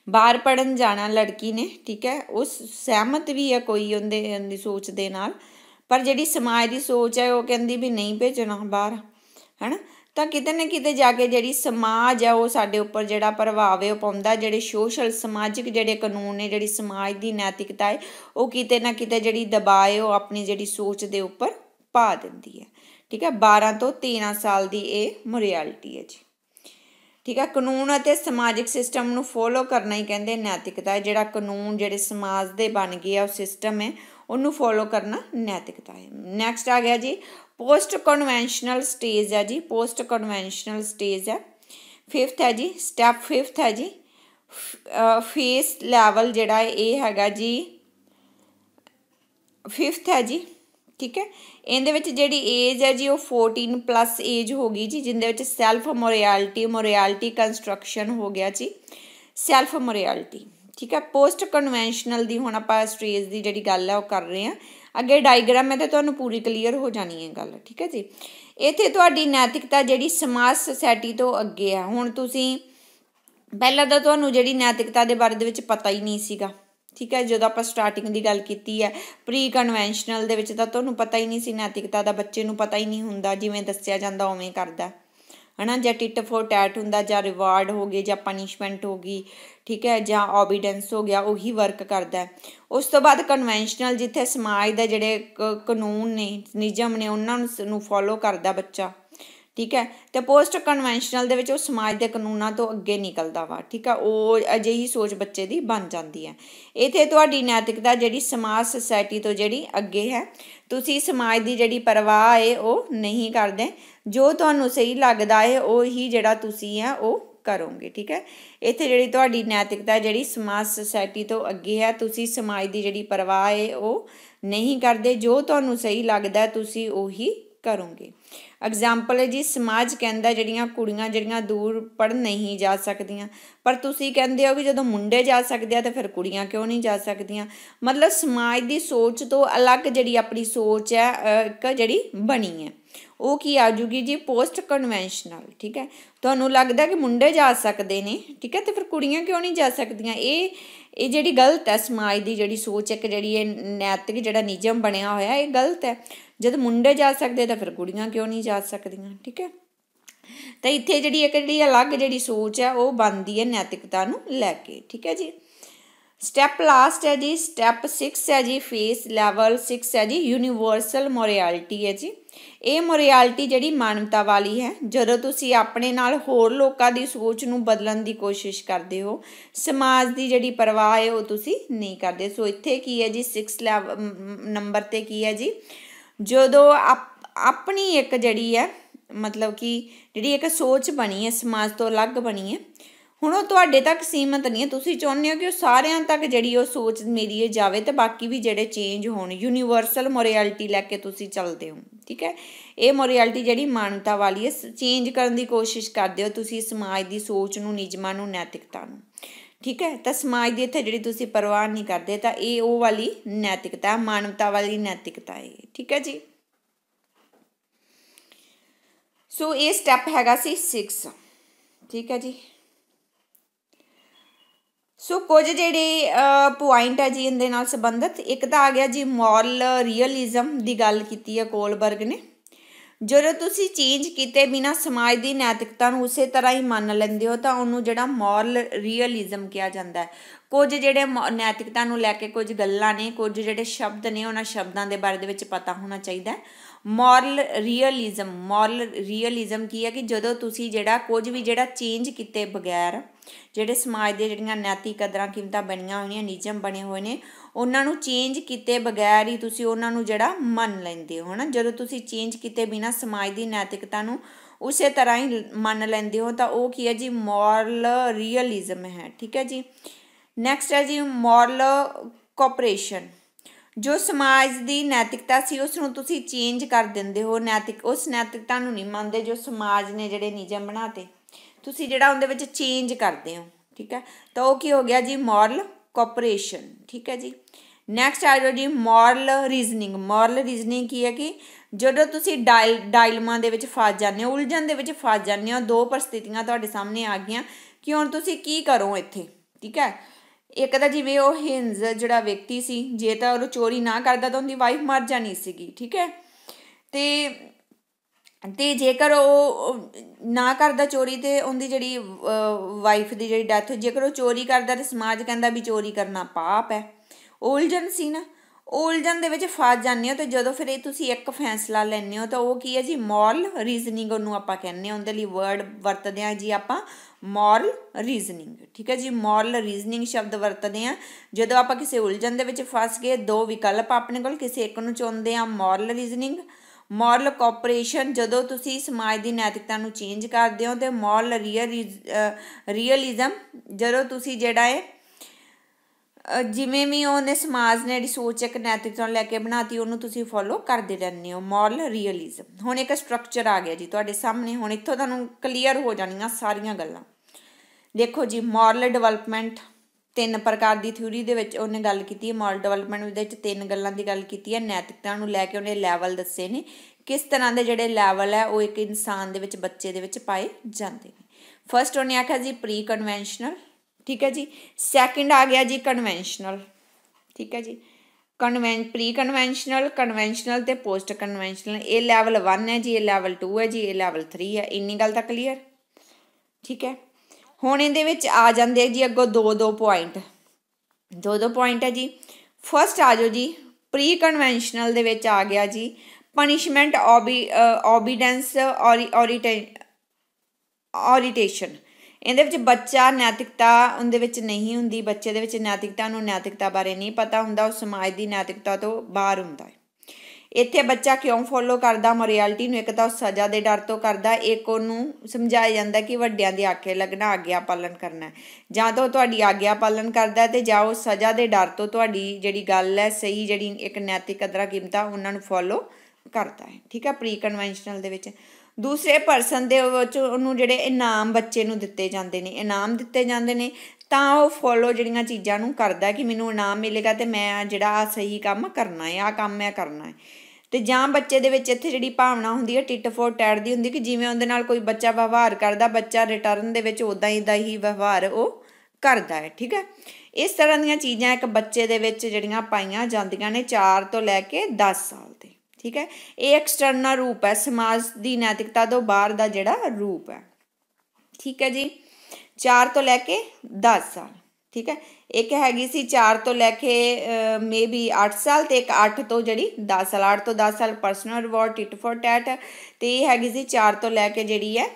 ਬਾਹਰ ਪੜਨ ਜਾਣਾ ਲੜਕੀ ਨੇ, ਠੀਕ ਹੈ ਉਸ ਸਹਿਮਤ ਵੀ ਹੈ ਕੋਈ ਉਹਦੇ ਦੀ ਸੋਚ ਦੇ ਨਾਲ। ਪਰ ਜਿਹੜੀ ਸਮਾਜ ਦੀ ਸੋਚ ਹੈ, ਉਹ ਕਹਿੰਦੀ ਵੀ ਨਹੀਂ ਭੇਜਣਾ ਬਾਹਰ, ਹੈਨਾ? ਤਾਂ ਕਿਤੇ ਨਾ ਕਿਤੇ ਜਾ ਕੇ ਜਿਹੜੀ ਸਮਾਜ ਹੈ, ਉਹ ਸਾਡੇ ਉੱਪਰ ਜਿਹੜਾ ਪ੍ਰਭਾਵ ਹੈ, ਉਹ ਪਾਉਂਦਾ। ਜਿਹੜੇ ਸੋਸ਼ਲ, ਸਮਾਜਿਕ ਜਿਹੜੇ ਕਾਨੂੰਨ ਨੇ, ਜਿਹੜੀ ਸਮਾਜ ਦੀ ਨੈਤਿਕਤਾ ਹੈ, ਉਹ ਕਿਤੇ ਨਾ ਕਿਤੇ ਜਿਹੜੀ ਦਬਾਅ ਉਹ ਆਪਣੀ ਜਿਹੜੀ ਸੋਚ ਦੇ ਉੱਪਰ ਪਾ ਦਿੰਦੀ ਹੈ। ਠੀਕ ਹੈ? 12 ਤੋਂ 13 ਸਾਲ ਦੀ ਇਹ ਮੋਰੈਲਿਟੀ ਹੈ ਜੀ। ਠੀਕ ਹੈ? ਕਾਨੂੰਨ ਅਤੇ ਸਮਾਜਿਕ ਸਿਸਟਮ ਨੂੰ ਫੋਲੋ ਕਰਨਾ ਹੀ ਕਹਿੰਦੇ ਨੈਤਿਕਤਾ ਜਿਹੜਾ ਕਾਨੂੰਨ, ਜਿਹੜੇ ਸਮਾਜ ਦੇ ਬਣ ਗਏ ਆ, ਉਹ ਸਿਸਟਮ ਹੈ ਉਹਨੂੰ ਫੋਲੋ ਕਰਨਾ ਨੈਤਿਕਤਾ ਹੈ। ਨੈਕਸਟ ਆ ਗਿਆ ਜੀ ਪੋਸਟ ਕਨਵੈਨਸ਼ਨਲ ਸਟੇਜ ਹੈ ਜੀ ਪੋਸਟ ਕਨਵੈਨਸ਼ਨਲ ਸਟੇਜ ਹੈ ਫਿਫਥ ਹੈ ਜੀ ਸਟੈਪ ਫਿਫਥ ਹੈ ਜੀ। ਫੇਸ ਲੈਵਲ ਜਿਹੜਾ ਇਹ ਹੈਗਾ ਜੀ ਫਿਫਥ ਹੈ ਜੀ, ਠੀਕ ਹੈ? ਇਹਦੇ ਵਿੱਚ ਜਿਹੜੀ ਏਜ ਹੈ ਜੀ, ਉਹ 14 ਪਲੱਸ ਏਜ ਹੋ ਗਈ ਜੀ, ਜਿੰਦੇ ਵਿੱਚ ਸੈਲਫ ਮੋਰੈਲਿਟੀ ਮੋਰੈਲਿਟੀ ਕੰਸਟਰਕਸ਼ਨ ਹੋ ਗਿਆ ਜੀ। ਸੈਲਫ ਮੋਰੈਲਿਟੀ ਠੀਕ ਹੈ ਪੋਸਟ ਕਨਵੈਂਸ਼ਨਲ ਦੀ ਹੁਣ ਆਪਾਂ ਸਟੇਜ ਦੀ ਜਿਹੜੀ ਗੱਲ ਹੈ ਉਹ ਕਰ ਰਹੇ ਹਾਂ। ਅੱਗੇ ਡਾਇਗ੍ਰਾਮ ਹੈ ਤੇ ਤੁਹਾਨੂੰ ਪੂਰੀ ਕਲੀਅਰ ਹੋ ਜਾਣੀ ਹੈ ਗੱਲ, ਠੀਕ ਹੈ ਜੀ। ਇੱਥੇ ਤੁਹਾਡੀ ਨੈਤਿਕਤਾ ਜਿਹੜੀ ਸਮਾਜ ਸੋਸਾਇਟੀ ਤੋਂ ਅੱਗੇ ਹੈ ਹੁਣ ਤੁਸੀਂ, ਪਹਿਲਾਂ ਤਾਂ ਤੁਹਾਨੂੰ ਜਿਹੜੀ ਨੈਤਿਕਤਾ ਦੇ ਬਾਰੇ ਦੇ ਵਿੱਚ ਪਤਾ ਹੀ ਨਹੀਂ ਸੀਗਾ, ਠੀਕ ਹੈ। ਜਦੋਂ ਆਪਾਂ ਸਟਾਰਟਿੰਗ ਦੀ ਗੱਲ ਕੀਤੀ ਹੈ ਪ੍ਰੀ ਕਨਵੈਂਸ਼ਨਲ ਦੇ ਵਿੱਚ ਤਾਂ ਤੁਹਾਨੂੰ ਪਤਾ ਹੀ ਨਹੀਂ ਸੀ ਨੈਤਿਕਤਾ ਦਾ, ਬੱਚੇ ਨੂੰ ਪਤਾ ਹੀ ਨਹੀਂ ਹੁੰਦਾ, ਜਿਵੇਂ ਦੱਸਿਆ ਜਾਂਦਾ, ਉਵੇਂ ਕਰਦਾ। ਹਨਾ, ਜਾਂ ਟਿਟ ਫੋਰ ਟੈਟ ਹੁੰਦਾ, ਜਾਂ ਰਿਵਾਰਡ ਹੋ ਗਏ, ਜਾਂ ਪਨਿਸ਼ਮੈਂਟ ਹੋ ਗਈ, ਠੀਕ ਹੈ, ਜਾਂ ਓਬੀਡੈਂਸ ਹੋ ਗਿਆ, ਉਹੀ ਵਰਕ ਕਰਦਾ ਉਸ ਤੋਂ ਬਾਅਦ ਕਨਵੈਨਸ਼ਨਲ ਜਿੱਥੇ ਸਮਾਜ ਦਾ ਜਿਹੜੇ ਕਾਨੂੰਨ ਨੇ, ਨਿਯਮ ਨੇ, ਉਹਨਾਂ ਨੂੰ ਫੋਲੋ ਕਰਦਾ ਬੱਚਾ, ਠੀਕ ਹੈ। ਤੇ ਪੋਸਟ ਕਨਵੈਨਸ਼ਨਲ ਦੇ ਵਿੱਚ ਉਹ ਸਮਾਜ ਦੇ ਕਾਨੂੰਨਾਂ ਤੋਂ ਅੱਗੇ ਨਿਕਲਦਾ ਵਾ, ਠੀਕ ਹੈ, ਉਹ ਅਜਿਹੀ ਸੋਚ ਬੱਚੇ ਦੀ ਬਣ ਜਾਂਦੀ ਹੈ। ਇਥੇ ਤੁਹਾਡੀ ਨੈਤਿਕਤਾ ਜਿਹੜੀ ਸਮਾਜ ਸੋਸਾਇਟੀ ਤੋਂ ਜਿਹੜੀ ਅੱਗੇ ਹੈ, ਤੁਸੀਂ ਸਮਾਜ ਦੀ ਜਿਹੜੀ ਪਰਵਾਹ ਹੈ, ਉਹ ਨਹੀਂ ਕਰਦੇ ਜੋ ਤੁਹਾਨੂੰ ਸਹੀ ਲੱਗਦਾ ਹੈ, ਉਹ ਹੀ ਜਿਹੜਾ ਤੁਸੀਂ ਆ ਉਹ ਕਰੋਗੇ, ਠੀਕ ਹੈ? ਇੱਥੇ ਜਿਹੜੀ ਤੁਹਾਡੀ ਨੈਤਿਕਤਾ ਜਿਹੜੀ ਸਮਾਜ ਸੋਸਾਇਟੀ ਤੋਂ ਅੱਗੇ ਹੈ, ਤੁਸੀਂ ਸਮਾਜ ਦੀ ਜਿਹੜੀ ਪਰਵਾਹ ਹੈ, ਉਹ ਨਹੀਂ ਕਰਦੇ। ਜੋ ਤੁਹਾਨੂੰ ਸਹੀ ਲੱਗਦਾ ਤੁਸੀਂ ਉਹੀ ਕਰੋਗੇ। ਐਗਜ਼ਾਮਪਲ ਹੈ ਜੀ, ਸਮਾਜ ਕਹਿੰਦਾ ਜਿਹੜੀਆਂ ਕੁੜੀਆਂ ਜਿਹੜੀਆਂ ਦੂਰ ਪੜ ਨਹੀਂ ਜਾ ਸਕਦੀਆਂ। ਪਰ ਤੁਸੀਂ ਕਹਿੰਦੇ ਹੋ ਕਿ ਜਦੋਂ ਮੁੰਡੇ ਜਾ ਸਕਦੇ ਆ ਤਾਂ ਫਿਰ ਕੁੜੀਆਂ ਕਿਉਂ ਨਹੀਂ ਜਾ ਸਕਦੀਆਂ? ਮਤਲਬ ਸਮਾਜ ਦੀ ਸੋਚ ਤੋਂ ਅਲੱਗ ਜਿਹੜੀ ਆਪਣੀ ਸੋਚ ਹੈ ਇੱਕ ਜਿਹੜੀ ਬਣੀ ਹੈ। ਉਹ ਕੀ ਆ ਜੂਗੀ ਜੀ ਪੋਸਟ ਕਨਵੈਨਸ਼ਨਲ ਠੀਕ ਹੈ? ਤੁਹਾਨੂੰ ਲੱਗਦਾ ਕਿ ਮੁੰਡੇ ਜਾ ਸਕਦੇ ਨੇ, ਠੀਕ ਹੈ? ਤੇ ਫਿਰ ਕੁੜੀਆਂ ਕਿਉਂ ਨਹੀਂ ਜਾ ਸਕਦੀਆਂ? ਇਹ ਇਹ ਜਿਹੜੀ ਗਲਤ ਹੈ, ਸਮਾਜ ਦੀ ਜਿਹੜੀ ਸੋਚ ਇੱਕ ਜਿਹੜੀ ਇਹ ਨੈਤਿਕ ਜਿਹੜਾ ਨਿਯਮ ਬਣਿਆ ਹੋਇਆ, ਇਹ ਗਲਤ ਹੈ। ਜਦ ਮੁੰਡੇ ਜਾ ਸਕਦੇ ਤਾਂ ਫਿਰ ਕੁੜੀਆਂ ਕਿਉਂ ਨਹੀਂ ਜਾ ਸਕਦੀਆਂ, ਠੀਕ ਹੈ? ਤਾਂ ਇੱਥੇ ਜਿਹੜੀ ਇੱਕ ਜਿਹੜੀ ਅਲੱਗ ਜਿਹੜੀ ਸੋਚ ਹੈ, ਉਹ ਬਣਦੀ ਹੈ ਨੈਤਿਕਤਾ ਨੂੰ ਲੈ ਕੇ, ਠੀਕ ਹੈ ਜੀ? ਸਟੈਪ ਲਾਸਟ ਹੈ ਜੀ ਸਟੈਪ 6 ਹੈ ਜੀ ਫੇਸ ਲੈਵਲ 6 ਹੈ ਜੀ ਯੂਨੀਵਰਸਲ ਮੋਰੈਲਿਟੀ ਹੈ ਜੀ। ਇਹ ਮੋਰੈਲਿਟੀ ਜਿਹੜੀ ਮਾਨਵਤਾ ਵਾਲੀ ਹੈ, ਜਦੋਂ ਤੁਸੀਂ ਆਪਣੇ ਨਾਲ ਹੋਰ ਲੋਕਾਂ ਦੀ ਸੋਚ ਨੂੰ ਬਦਲਣ ਦੀ ਕੋਸ਼ਿਸ਼ ਕਰਦੇ ਹੋ, ਸਮਾਜ ਦੀ ਜਿਹੜੀ ਪਰਵਾਹ ਹੈ, ਉਹ ਤੁਸੀਂ ਨਹੀਂ ਕਰਦੇ। ਸੋ ਇੱਥੇ ਕੀ ਹੈ ਜੀ 6 ਲੈਵਲ ਨੰਬਰ ਤੇ ਕੀ ਹੈ ਜੀ? ਜਦੋਂ ਆਪ, ਆਪਣੀ ਇੱਕ ਜਿਹੜੀ ਹੈ ਮਤਲਬ ਕਿ ਜਿਹੜੀ ਇੱਕ ਸੋਚ ਬਣੀ ਹੈ ਸਮਾਜ ਤੋਂ ਅਲੱਗ ਬਣੀ ਹੈ ਹੁਣ ਉਹ ਤੁਹਾਡੇ ਤੱਕ ਸੀਮਤ ਨਹੀਂ ਹੈ ਤੁਸੀਂ ਚਾਹੁੰਦੇ ਹੋ ਕਿ ਉਹ ਸਾਰਿਆਂ ਤੱਕ ਜਿਹੜੀ ਉਹ ਸੋਚ ਮੇਰੀ ਇਹ ਜਾਵੇ ਤੇ ਬਾਕੀ ਵੀ ਜਿਹੜੇ ਚੇਂਜ ਹੋਣ ਯੂਨੀਵਰਸਲ ਮੋਰੈਲਿਟੀ ਲੈ ਕੇ ਤੁਸੀਂ ਚੱਲਦੇ ਹੋ, ਠੀਕ ਹੈ? ਇਹ ਮੋਰੈਲਿਟੀ ਜਿਹੜੀ ਮਾਨਤਾ ਵਾਲੀ ਹੈ ਚੇਂਜ ਕਰਨ ਦੀ ਕੋਸ਼ਿਸ਼ ਕਰਦੇ ਹੋ ਤੁਸੀਂ ਸਮਾਜ ਦੀ ਸੋਚ ਨੂੰ, ਨਿਯਮਾਂ ਨੂੰ, ਨੈਤਿਕਤਾ ਨੂੰ। ਠੀਕ ਹੈ? ਤਾਂ ਸਮਾਜ ਦੀ ਇੱਥੇ ਜਿਹੜੀ ਤੁਸੀਂ ਪਰਵਾਹ ਨਹੀਂ ਕਰਦੇ, ਤਾਂ ਇਹ ਉਹ ਵਾਲੀ ਨੈਤਿਕਤਾ, ਮਾਨਵਤਾ ਵਾਲੀ ਨੈਤਿਕਤਾ ਹੈ ਠੀਕ ਹੈ ਜੀ? ਸੋ ਇਹ ਸਟੈਪ ਹੈਗਾ ਸੀ 6 ਠੀਕ ਹੈ ਜੀ? ਸੋ ਕੁਝ ਜਿਹੜੇ ਪੁਆਇੰਟ ਹੈ ਜੀ ਇਹਦੇ ਨਾਲ ਸੰਬੰਧਿਤ, ਇੱਕ ਤਾਂ ਆ ਗਿਆ ਜੀ ਮੋਰਲ ਰੀਅਲਿਜ਼ਮ ਦੀ ਗੱਲ ਕੀਤੀ ਹੈ ਕੋਲਬਰਗ ਨੇ। ਜਦੋਂ ਤੁਸੀਂ ਚੇਂਜ ਕੀਤੇ ਬਿਨਾ ਸਮਾਜ ਦੀ ਨੈਤਿਕਤਾ ਨੂੰ ਉਸੇ ਤਰ੍ਹਾਂ ਹੀ ਮੰਨ ਲੈਂਦੇ ਹੋ, ਤਾਂ ਉਹਨੂੰ ਜਿਹੜਾ ਮੋਰਲ ਰੀਅਲਿਜ਼ਮ ਕਿਹਾ ਜਾਂਦਾ ਹੈ। ਕੁਝ ਜਿਹੜੇ ਨੈਤਿਕਤਾ ਨੂੰ ਲੈ ਕੇ ਕੁਝ ਗੱਲਾਂ ਨੇ, ਕੁਝ ਜਿਹੜੇ ਸ਼ਬਦ ਨੇ, ਉਹਨਾਂ ਸ਼ਬਦਾਂ ਦੇ ਬਾਰੇ ਦੇ ਵਿੱਚ ਪਤਾ ਹੋਣਾ ਚਾਹੀਦਾ ਮੋਰਲ ਰੀਅਲਿਜ਼ਮ ਮੋਰਲ ਰੀਅਲਿਜ਼ਮ ਕੀ ਹੈ ਕਿ ਜਦੋਂ ਤੁਸੀਂ ਜਿਹੜਾ ਕੁਝ ਵੀ ਜਿਹੜਾ ਚੇਂਜ ਕੀਤੇ ਬਗੈਰ, ਜਿਹੜੇ ਸਮਾਜ ਦੇ ਜਿਹੜੀਆਂ ਨੈਤਿਕ ਕਦਰਾਂ, ਕੀਮਤਾਂ ਬਣੀਆਂ ਹੋਈਆਂ, ਨਿਯਮ ਬਣੇ ਹੋਏ ਨੇ, ਉਹਨਾਂ ਨੂੰ ਚੇਂਜ ਕੀਤੇ ਬਗੈਰ ਹੀ ਤੁਸੀਂ ਉਹਨਾਂ ਨੂੰ ਜਿਹੜਾ ਮੰਨ ਲੈਂਦੇ ਹੋ, ਹਨਾ? ਜਦੋਂ ਤੁਸੀਂ ਚੇਂਜ ਕੀਤੇ ਬਿਨਾ ਸਮਾਜ ਦੀ ਨੈਤਿਕਤਾ ਨੂੰ ਉਸੇ ਤਰ੍ਹਾਂ ਹੀ ਮੰਨ ਲੈਂਦੇ ਹੋ, ਤਾਂ ਉਹ ਕੀ ਹੈ ਜੀ? ਮੋਰਲ ਰੀਅਲਿਜ਼ਮ ਹੈ, ਠੀਕ ਹੈ ਜੀ? ਨੈਕਸਟ ਹੈ ਜੀ, ਮੋਰਲ ਕੋਆਪਰੇਸ਼ਨ ਜੋ ਸਮਾਜ ਦੀ ਨੈਤਿਕਤਾ ਸੀ ਉਸ ਨੂੰ ਤੁਸੀਂ ਚੇਂਜ ਕਰ ਦਿੰਦੇ ਹੋ। ਨੈਤਿਕ, ਉਸ ਨੈਤਿਕਤਾ ਨੂੰ ਨਹੀਂ ਮੰਨਦੇ ਜੋ ਸਮਾਜ ਨੇ ਜਿਹੜੇ ਨਿਯਮ ਬਣਾਤੇ। ਤੁਸੀਂ ਜਿਹੜਾ ਉਹਦੇ ਵਿੱਚ ਚੇਂਜ ਕਰਦੇ ਹੋ, ਠੀਕ ਹੈ? ਤਾਂ ਉਹ ਕੀ ਹੋ ਗਿਆ ਜੀ? ਮੋਰਲ ਕੋਆਪਰੇਸ਼ਨ ਠੀਕ ਹੈ ਜੀ? ਨੈਕਸਟ ਆ ਜਾਓ ਜੀ ਮੋਰਲ ਰੀਜ਼ਨਿੰਗ ਮੋਰਲ ਰੀਜ਼ਨਿੰਗ ਕੀ ਹੈ ਕਿ ਜਦੋਂ ਤੁਸੀਂ ਡਾਇਲ, ਡਾਇਲਮਾ ਦੇ ਵਿੱਚ ਫਸ ਜਾਂਦੇ ਹੋ, ਉਲਝਣ ਦੇ ਵਿੱਚ ਫਸ ਜਾਂਦੇ ਹੋ, ਦੋ ਪਰਿਸਥਿਤੀਆਂ ਤੁਹਾਡੇ ਸਾਹਮਣੇ ਆ ਗਈਆਂ ਕਿ ਹੁਣ ਤੁਸੀਂ ਕੀ ਕਰੋ ਇੱਥੇ, ਠੀਕ ਹੈ? ਇੱਕ ਤਾਂ ਜਿਵੇਂ ਉਹ ਹਿੰਜ਼ ਜਿਹੜਾ ਵਿਅਕਤੀ ਸੀ, ਜੇ ਤਾਂ ਉਹ ਚੋਰੀ ਨਾ ਕਰਦਾ ਤਾਂ ਉਹਦੀ ਵਾਈਫ ਮਰ ਜਾਣੀ ਸੀਗੀ, ਠੀਕ ਹੈ? ਤੇ ਤੇ ਜੇਕਰ ਉਹ ਨਾ ਕਰਦਾ ਚੋਰੀ ਤੇ ਉਹਦੀ ਜਿਹੜੀ ਵਾਈਫ ਦੀ ਜਿਹੜੀ ਡੈਥ ਜੇਕਰ ਉਹ ਚੋਰੀ ਕਰਦਾ ਤੇ ਸਮਾਜ ਕਹਿੰਦਾ ਵੀ ਚੋਰੀ ਕਰਨਾ ਪਾਪ ਹੈ। ਉਲਝਣ ਸੀ ਨਾ। ਉਹ ਉਲਝਣ ਦੇ ਵਿੱਚ ਫਸ ਜਾਂਦੇ ਹੋ ਤੇ ਜਦੋਂ ਫਿਰ ਇਹ ਤੁਸੀਂ ਇੱਕ ਫੈਸਲਾ ਲੈਂਦੇ ਹੋ ਤਾਂ ਉਹ ਕੀ ਹੈ ਜੀ? ਮੋਰਲ ਰੀਜ਼ਨਿੰਗ ਉਹਨੂੰ ਆਪਾਂ ਕਹਿੰਦੇ ਹਾਂ। ਉਹਦੇ ਲਈ ਵਰਡ ਵਰਤਦੇ ਆ ਜੀ ਆਪਾਂ ਮੋਰਲ ਰੀਜ਼ਨਿੰਗ ਠੀਕ ਹੈ ਜੀ? ਮੋਰਲ ਰੀਜ਼ਨਿੰਗ ਸ਼ਬਦ ਵਰਤਦੇ ਆ ਜਦੋਂ ਆਪਾਂ ਕਿਸੇ ਉਲਝਣ ਦੇ ਵਿੱਚ ਫਸ ਗਏ, ਦੋ ਵਿਕਲਪ ਆਪਣੇ ਕੋਲ, ਕਿਸੇ ਇੱਕ ਨੂੰ ਚੁਣਦੇ ਆ ਮੋਰਲ ਰੀਜ਼ਨਿੰਗ ਮੋਰਲ ਕੋਆਪਰੇਸ਼ਨ ਜਦੋਂ ਤੁਸੀਂ ਸਮਾਜ ਦੀ ਨੈਤਿਕਤਾ ਨੂੰ ਚੇਂਜ ਕਰਦੇ ਹੋ ਤੇ ਮੋਰਲ ਰੀਅਲ ਰੀਅਲਿਜ਼ਮ ਜਦੋਂ ਤੁਸੀਂ ਜਿਹੜਾ ਹੈ ਜਿਵੇਂ ਵੀ ਉਹਨੇ ਸਮਾਜ ਨੇ ਜਿਹੜੀ ਸੋਚ ਇੱਕ ਨੈਤਿਕਤਾ ਨੂੰ ਲੈ ਕੇ ਬਣਾਤੀ, ਉਹਨੂੰ ਤੁਸੀਂ ਫੋਲੋ ਕਰਦੇ ਰਹਿੰਦੇ ਹੋ ਮੋਰਲ ਰੀਅਲਿਜ਼ਮ ਹੁਣ ਇੱਕ ਸਟਰਕਚਰ ਆ ਗਿਆ ਜੀ ਤੁਹਾਡੇ ਸਾਹਮਣੇ, ਹੁਣ ਇੱਥੋਂ ਤੁਹਾਨੂੰ ਕਲੀਅਰ ਹੋ ਜਾਣੀਆਂ ਸਾਰੀਆਂ ਗੱਲਾਂ। ਦੇਖੋ ਜੀ ਮੋਰਲ ਡਿਵੈਲਪਮੈਂਟ ਤਿੰਨ ਪ੍ਰਕਾਰ ਦੀ ਥਿਊਰੀ ਦੇ ਵਿੱਚ ਉਹਨੇ ਗੱਲ ਕੀਤੀ ਹੈ। ਮੋਰਲ ਡਿਵੈਲਪਮੈਂਟ ਦੇ ਵਿੱਚ ਤਿੰਨ ਗੱਲਾਂ ਦੀ ਗੱਲ ਕੀਤੀ ਹੈ। ਨੈਤਿਕਤਾ ਨੂੰ ਲੈ ਕੇ ਉਹਨੇ ਲੈਵਲ ਦੱਸੇ ਨੇ। ਕਿਸ ਤਰ੍ਹਾਂ ਦੇ ਜਿਹੜੇ ਲੈਵਲ ਹੈ, ਉਹ ਇੱਕ ਇਨਸਾਨ ਦੇ ਵਿੱਚ, ਬੱਚੇ ਦੇ ਵਿੱਚ ਪਾਏ ਜਾਂਦੇ ਨੇ। ਫਰਸਟ ਉਹਨੇ ਆਖਿਆ ਜੀ ਪ੍ਰੀ ਕਨਵੈਨਸ਼ਨਲ ਠੀਕ ਹੈ ਜੀ। ਸੈਕਿੰਡ ਆ ਗਿਆ ਜੀ ਕਨਵੈਨਸ਼ਨਲ ਠੀਕ ਹੈ ਜੀ। ਕਨਵੈਂ ਪ੍ਰੀ ਕਨਵੈਨਸ਼ਨਲ ਕਨਵੈਨਸ਼ਨਲ ਤੇ ਪੋਸਟ ਕਨਵੈਨਸ਼ਨਲ ਇਹ ਲੈਵਲ 1 ਹੈ ਜੀ, ਇਹ ਲੈਵਲ 2 ਹੈ ਜੀ, ਇਹ ਲੈਵਲ 3 ਹੈ। ਇੰਨੀ ਗੱਲ ਤਾਂ ਕਲੀਅਰ ਠੀਕ ਹੈ। ਹੁਣ ਇਹਦੇ ਵਿੱਚ ਆ ਜਾਂਦੇ ਜੀ ਅੱਗੋਂ ਦੋ ਦੋ ਪੁਆਇੰਟ ਦੋ ਦੋ ਪੁਆਇੰਟ ਹੈ ਜੀ। ਫਰਸਟ ਆ ਜਾਓ ਜੀ। ਪ੍ਰੀ ਕਨਵੈਂਸ਼ਨਲ ਦੇ ਵਿੱਚ ਆ ਗਿਆ ਜੀ। ਪਨਿਸ਼ਮੈਂਟ ਓਬੀ ਓਬੀਡੈਂਸ ਔਰੀਟੇਸ਼ਨ ਇਹਦੇ ਵਿੱਚ ਬੱਚਾ ਨੈਤਿਕਤਾ ਉਹਦੇ ਵਿੱਚ ਨਹੀਂ ਹੁੰਦੀ, ਬੱਚੇ ਦੇ ਵਿੱਚ ਨੈਤਿਕਤਾ ਨੂੰ ਨੈਤਿਕਤਾ ਬਾਰੇ ਨਹੀਂ ਪਤਾ ਹੁੰਦਾ, ਉਹ ਸਮਾਜ ਦੀ ਨੈਤਿਕਤਾ ਤੋਂ ਬਾਹਰ ਹੁੰਦਾ ਹੈ। ਇੱਥੇ ਬੱਚਾ ਕਿਉਂ ਫੋਲੋ ਕਰਦਾ? ਮੋਰੈਲਿਟੀ ਨੂੰ ਇੱਕ ਤਾਂ ਸਜ਼ਾ ਦੇ ਡਰ ਤੋਂ ਕਰਦਾ, ਇੱਕ ਉਹਨੂੰ ਸਮਝਾਇਆ ਜਾਂਦਾ ਕਿ ਵੱਡਿਆਂ ਦੀ ਆਖੇ ਲੱਗਣਾ, ਆਗਿਆ ਪਾਲਣ ਕਰਨਾ ਜਾਂ ਤਾਂ ਤੁਹਾਡੀ ਆਗਿਆ ਪਾਲਣ ਕਰਦਾ ਤੇ ਜਾਂ ਉਹ ਸਜ਼ਾ ਦੇ ਡਰ ਤੋਂ ਤੁਹਾਡੀ ਜਿਹੜੀ ਗੱਲ ਹੈ, ਸਹੀ ਜਿਹੜੀ ਇੱਕ ਨੈਤਿਕ ਕਦਰਾਂ ਕੀਮਤਾਂ ਉਹਨਾਂ ਨੂੰ ਫੋਲੋ ਕਰਦਾ ਹੈ। ਠੀਕ ਹੈ ਪ੍ਰੀ ਕਨਵੈਨਸ਼ਨਲ ਦੇ ਵਿੱਚ। ਦੂਸਰੇ ਪਰਸਨ ਦੇ ਵਿੱਚ ਉਹਨੂੰ ਜਿਹੜੇ ਇਨਾਮ ਬੱਚੇ ਨੂੰ ਦਿੱਤੇ ਜਾਂਦੇ ਨੇ, ਇਨਾਮ ਦਿੱਤੇ ਜਾਂਦੇ ਨੇ, ਤਾਂ ਉਹ ਫੋਲੋ ਜਿਹੜੀਆਂ ਚੀਜ਼ਾਂ ਨੂੰ ਕਰਦਾ ਕਿ ਮੈਨੂੰ ਇਨਾਮ ਮਿਲੇਗਾ ਤੇ ਮੈਂ ਜਿਹੜਾ ਆ ਸਹੀ ਕੰਮ ਕਰਨਾ ਹੈ ਆ ਕੰਮ ਮੈਂ ਕਰਨਾ ਹੈ। ਤੇ ਜਾਂ ਬੱਚੇ ਦੇ ਵਿੱਚ ਇੱਥੇ ਜਿਹੜੀ ਭਾਵਨਾ ਹੁੰਦੀ ਹੈ, ਟਿਟ ਫੋਰ ਟੈਟ ਦੀ ਹੁੰਦੀ ਕਿ ਜਿਵੇਂ ਉਹਦੇ ਨਾਲ ਕੋਈ ਬੱਚਾ ਵਿਵਹਾਰ ਕਰਦਾ, ਬੱਚਾ ਰਿਟਰਨ ਦੇ ਵਿੱਚ ਉਦਾਂ ਹੀ ਦਾ ਹੀ ਵਿਵਹਾਰ ਉਹ ਕਰਦਾ ਹੈ, ਠੀਕ ਹੈ? ਇਸ ਤਰ੍ਹਾਂ ਦੀਆਂ ਚੀਜ਼ਾਂ ਇੱਕ ਬੱਚੇ ਦੇ ਵਿੱਚ ਜਿਹੜੀਆਂ ਪਾਈਆਂ ਜਾਂਦੀਆਂ ਨੇ 4 ਤੋਂ ਲੈ ਕੇ 10 ਸਾਲ ਦੇ। ਠੀਕ ਹੈ? ਇਹ ਐਕਸਟਰਨਲ ਰੂਪ ਹੈ, ਸਮਾਜ ਦੀ ਨੈਤਿਕਤਾ ਤੋਂ ਬਾਹਰ ਦਾ ਜਿਹੜਾ ਰੂਪ ਹੈ। ਠੀਕ ਹੈ ਜੀ? 4 ਤੋਂ ਲੈ ਕੇ 10 ਸਾਲ, ਠੀਕ ਹੈ? ਇੱਕ ਹੈਗੀ ਸੀ 4 ਤੋਂ ਲੈ ਕੇ ਮੇਬੀ 8 ਸਾਲ ਤੇ ਇੱਕ 8 ਤੋਂ ਜਿਹੜੀ 10 ਸਾਲ 8 ਤੋਂ 10 ਸਾਲ personal reward tit for tat ਤੇ ਇਹ ਹੈਗੀ ਸੀ 4 ਤੋਂ ਲੈ ਕੇ ਜਿਹੜੀ ਹੈ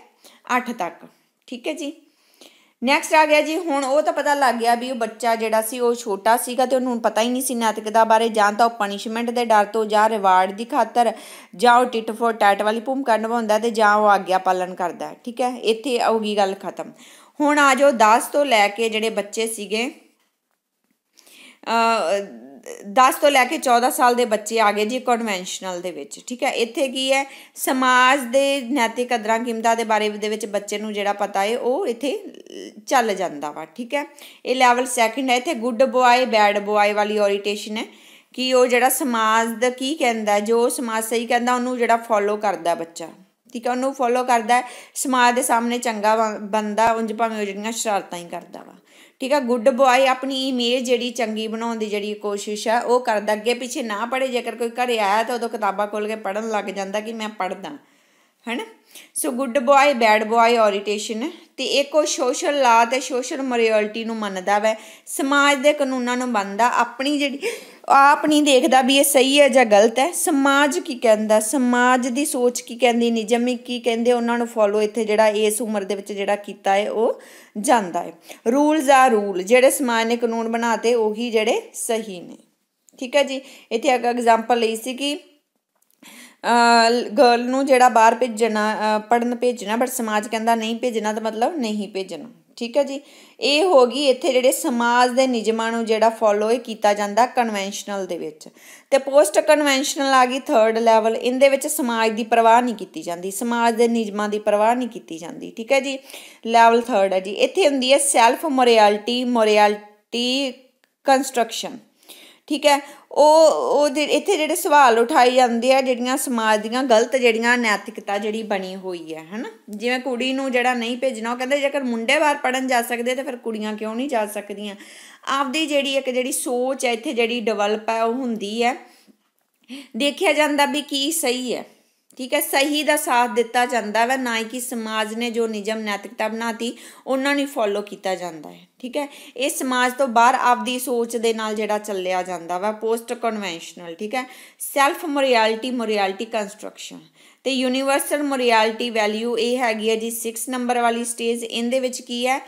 8 ਤੱਕ। ਠੀਕ ਹੈ ਜੀ? ਨੈਕਸਟ ਆ ਗਿਆ ਜੀ, ਹੁਣ ਉਹ ਤਾਂ ਪਤਾ ਲੱਗ ਗਿਆ ਵੀ ਉਹ ਬੱਚਾ ਜਿਹੜਾ ਸੀ, ਉਹ ਛੋਟਾ ਸੀਗਾ ਤੇ ਉਹਨੂੰ ਪਤਾ ਹੀ ਨਹੀਂ ਸੀ ਨੈਤਿਕਤਾ ਬਾਰੇ, ਜਾਂ ਤਾਂ ਉਹ ਪਨਿਸ਼ਮੈਂਟ ਦੇ ਡਰ ਤੋਂ ਜਾਂ ਰਿਵਾਰਡ ਦੀ ਖਾਤਰ ਜਾਂ ਉਹ ਟਿਟ ਫॉर ਟੈਟ ਵਾਲੀ ਭੂਮਿਕਾ ਨਿਭਾਉਂਦਾ ਤੇ ਜਾਂ ਉਹ ਆਗਿਆ ਪਾਲਣ ਕਰਦਾ। ਠੀਕ ਹੈ? ਇੱਥੇ ਆਉਗੀ ਗੱਲ ਖਤਮ। ਹੁਣ ਆ ਜਾਓ 10 ਤੋਂ ਲੈ ਕੇ ਜਿਹੜੇ ਬੱਚੇ ਸੀਗੇ 10 ਤੋਂ ਲੈ ਕੇ 14 ਸਾਲ ਦੇ ਬੱਚੇ ਆ ਗਏ ਜੀ ਕਨਵੈਨਸ਼ਨਲ ਦੇ ਵਿੱਚ, ਠੀਕ ਹੈ? ਇੱਥੇ ਕੀ ਹੈ? ਸਮਾਜ ਦੇ ਨੈਤਿਕ ਕਦਰਾਂ ਕੀਮਤਾਂ ਦੇ ਬਾਰੇ ਦੇ ਵਿੱਚ ਬੱਚੇ ਨੂੰ ਜਿਹੜਾ ਪਤਾ ਹੈ, ਉਹ ਇੱਥੇ ਚੱਲ ਜਾਂਦਾ ਵਾ, ਠੀਕ ਹੈ? ਇਹ ਲੈਵਲ ਸੈਕਿੰਡ ਹੈ, ਇੱਥੇ ਗੁੱਡ ਬੁਆਏ ਬੈਡ ਬੁਆਏ ਵਾਲੀ ਓਰੀਟੇਸ਼ਨ ਹੈ, ਕਿ ਉਹ ਜਿਹੜਾ ਸਮਾਜ ਦਾ ਕੀ ਕਹਿੰਦਾ ਜੋ ਸਮਾਜ ਸਹੀ ਕਹਿੰਦਾ, ਉਹਨੂੰ ਜਿਹੜਾ ਫੋਲੋ ਕਰਦਾ ਬੱਚਾ, ਠੀਕ ਹੈ? ਉਹਨੂੰ ਫੋਲੋ ਕਰਦਾ ਸਮਾਜ ਦੇ ਸਾਹਮਣੇ ਚੰਗਾ ਬੰਦਾ, ਉਂਝ ਭਾਵੇਂ ਉਹ ਜਿਹੜੀਆਂ ਸ਼ਰਾਰਤਾਂ ਹੀ ਕਰਦਾ ਵਾ। ਠੀਕ ਆ ਗੁੱਡ ਬੁਆਏ ਆਪਣੀ ਇਮੇਜ ਜਿਹੜੀ ਚੰਗੀ ਬਣਾਉਣ ਦੀ ਜਿਹੜੀ ਕੋਸ਼ਿਸ਼ ਆ, ਉਹ ਕਰਦਾ, ਅੱਗੇ ਪਿੱਛੇ ਨਾ ਪੜੇ ਜੇਕਰ ਕੋਈ ਘਰੇ ਆਇਆ ਤਾਂ ਉਦੋਂ ਕਿਤਾਬਾਂ ਖੋਲ ਕੇ ਪੜਨ ਲੱਗ ਜਾਂਦਾ ਕਿ ਮੈਂ ਪੜਦਾ ਹੈਨਾ? So good boy bad boy orientation ਤੇ ਇੱਕ ਉਹ ਸੋਸ਼ਲ ਲਾ ਤੇ ਸੋਸ਼ਲ ਮੋਰੈਲਿਟੀ ਨੂੰ ਮੰਨਦਾ ਵੈ, ਸਮਾਜ ਦੇ ਕਾਨੂੰਨਾਂ ਨੂੰ ਮੰਨਦਾ, ਆਪਣੀ ਜਿਹੜੀ ਆਪ ਨਹੀਂ ਦੇਖਦਾ ਵੀ ਇਹ ਸਹੀ ਹੈ ਜਾਂ ਗਲਤ ਹੈ। ਸਮਾਜ ਕੀ ਕਹਿੰਦਾ? ਸਮਾਜ ਦੀ ਸੋਚ ਕੀ ਕਹਿੰਦੀ? ਨਿਯਮ ਕੀ ਕਹਿੰਦੇ? ਉਹਨਾਂ ਨੂੰ ਫੋਲੋ ਇੱਥੇ ਜਿਹੜਾ ਇਸ ਉਮਰ ਦੇ ਵਿੱਚ ਜਿਹੜਾ ਕੀਤਾ ਹੈ, ਉਹ ਜਾਂਦਾ ਹੈ। ਰੂਲਸ ਆ ਰੂਲ ਜਿਹੜੇ ਸਮਾਜ ਨੇ ਕਾਨੂੰਨ ਬਣਾਤੇ, ਉਹੀ ਜਿਹੜੇ ਸਹੀ ਨੇ। ਠੀਕ ਹੈ ਜੀ? ਇੱਥੇ ਅਗਰ ਐਗਜ਼ਾਮਪਲ ਲਈ ਸੀ ਕਿ ਗਰਲ ਨੂੰ ਜਿਹੜਾ ਬਾਹਰ ਭੇਜਣਾ ਪੜਨ ਭੇਜਣਾ ਬਟ ਸਮਾਜ ਕਹਿੰਦਾ ਨਹੀਂ ਭੇਜਣਾ ਤਾਂ ਮਤਲਬ ਨਹੀਂ ਭੇਜਣਾ। ਠੀਕ ਹੈ ਜੀ? ਇਹ ਹੋ ਗਈ ਇੱਥੇ ਜਿਹੜੇ ਸਮਾਜ ਦੇ ਨਿਯਮਾਂ ਨੂੰ ਜਿਹੜਾ ਫੋਲੋ ਕੀਤਾ ਜਾਂਦਾ ਕਨਵੈਨਸ਼ਨਲ ਦੇ ਵਿੱਚ। ਤੇ ਪੋਸਟ ਕਨਵੈਨਸ਼ਨਲ ਆ ਗਈ ਥਰਡ ਲੈਵਲ ਇਹਦੇ ਵਿੱਚ ਸਮਾਜ ਦੀ ਪਰਵਾਹ ਨਹੀਂ ਕੀਤੀ ਜਾਂਦੀ। ਸਮਾਜ ਦੇ ਨਿਯਮਾਂ ਦੀ ਪਰਵਾਹ ਨਹੀਂ ਕੀਤੀ ਜਾਂਦੀ। ਠੀਕ ਹੈ ਜੀ? ਲੈਵਲ ਥਰਡ ਹੈ ਜੀ। ਇੱਥੇ ਹੁੰਦੀ ਹੈ ਸੈਲਫ ਮੋਰੈਲਿਟੀ ਮੋਰੈਲਿਟੀ ਕੰਸਟਰਕਸ਼ਨ ਠੀਕ ਹੈ? ਉਹ ਉਹ ਇੱਥੇ ਜਿਹੜੇ ਸਵਾਲ ਉਠਾਏ ਜਾਂਦੇ ਆ, ਜਿਹੜੀਆਂ ਸਮਾਜ ਦੀਆਂ ਗਲਤ, ਜਿਹੜੀਆਂ ਨੈਤਿਕਤਾ ਜਿਹੜੀ ਬਣੀ ਹੋਈ ਹੈ, ਹਨਾ? ਜਿਵੇਂ ਕੁੜੀ ਨੂੰ ਜਿਹੜਾ ਨਹੀਂ ਭੇਜਣਾ, ਉਹ ਕਹਿੰਦੇ ਜੇਕਰ ਮੁੰਡੇ ਬਾਹਰ ਪੜਨ ਜਾ ਸਕਦੇ ਤੇ ਫਿਰ ਕੁੜੀਆਂ ਕਿਉਂ ਨਹੀਂ ਜਾ ਸਕਦੀਆਂ? ਆਪਦੀ ਜਿਹੜੀ ਇੱਕ ਜਿਹੜੀ ਸੋਚ ਹੈ, ਇੱਥੇ ਜਿਹੜੀ ਡਿਵੈਲਪ ਹੈ, ਉਹ ਹੁੰਦੀ ਹੈ। ਦੇਖਿਆ ਜਾਂਦਾ ਵੀ ਕੀ ਸਹੀ ਹੈ। ਠੀਕ ਹੈ, ਸਹੀ ਦਾ ਸਾਥ ਦਿੱਤਾ ਜਾਂਦਾ ਹੈ ਨਾ ਕਿ ਸਮਾਜ ਨੇ ਜੋ ਨਿਯਮ ਨੈਤਿਕਤਾ ਬਣਾਤੀ, ਉਹਨਾਂ ਨੂੰ ਫੋਲੋ ਕੀਤਾ ਜਾਂਦਾ ਹੈ, ਠੀਕ ਹੈ। ਇਹ ਸਮਾਜ ਤੋਂ ਬਾਹਰ ਆਪਦੀ ਸੋਚ ਦੇ ਨਾਲ ਜਿਹੜਾ ਚੱਲਿਆ ਜਾਂਦਾ ਵਾ ਪੋਸਟ ਕਨਵੈਨਸ਼ਨਲ ਠੀਕ ਹੈ। ਸੈਲਫ ਮੋਰੈਲਿਟੀ ਮੋਰੈਲਿਟੀ ਕੰਸਟਰਕਸ਼ਨ ਤੇ ਯੂਨੀਵਰਸਲ ਮੋਰੈਲਿਟੀ ਵੈਲਿਊ ਇਹ ਹੈਗੀ ਹੈ ਜੀ 6 ਨੰਬਰ ਵਾਲੀ ਸਟੇਜ ਇਹਦੇ ਵਿੱਚ ਕੀ ਹੈ?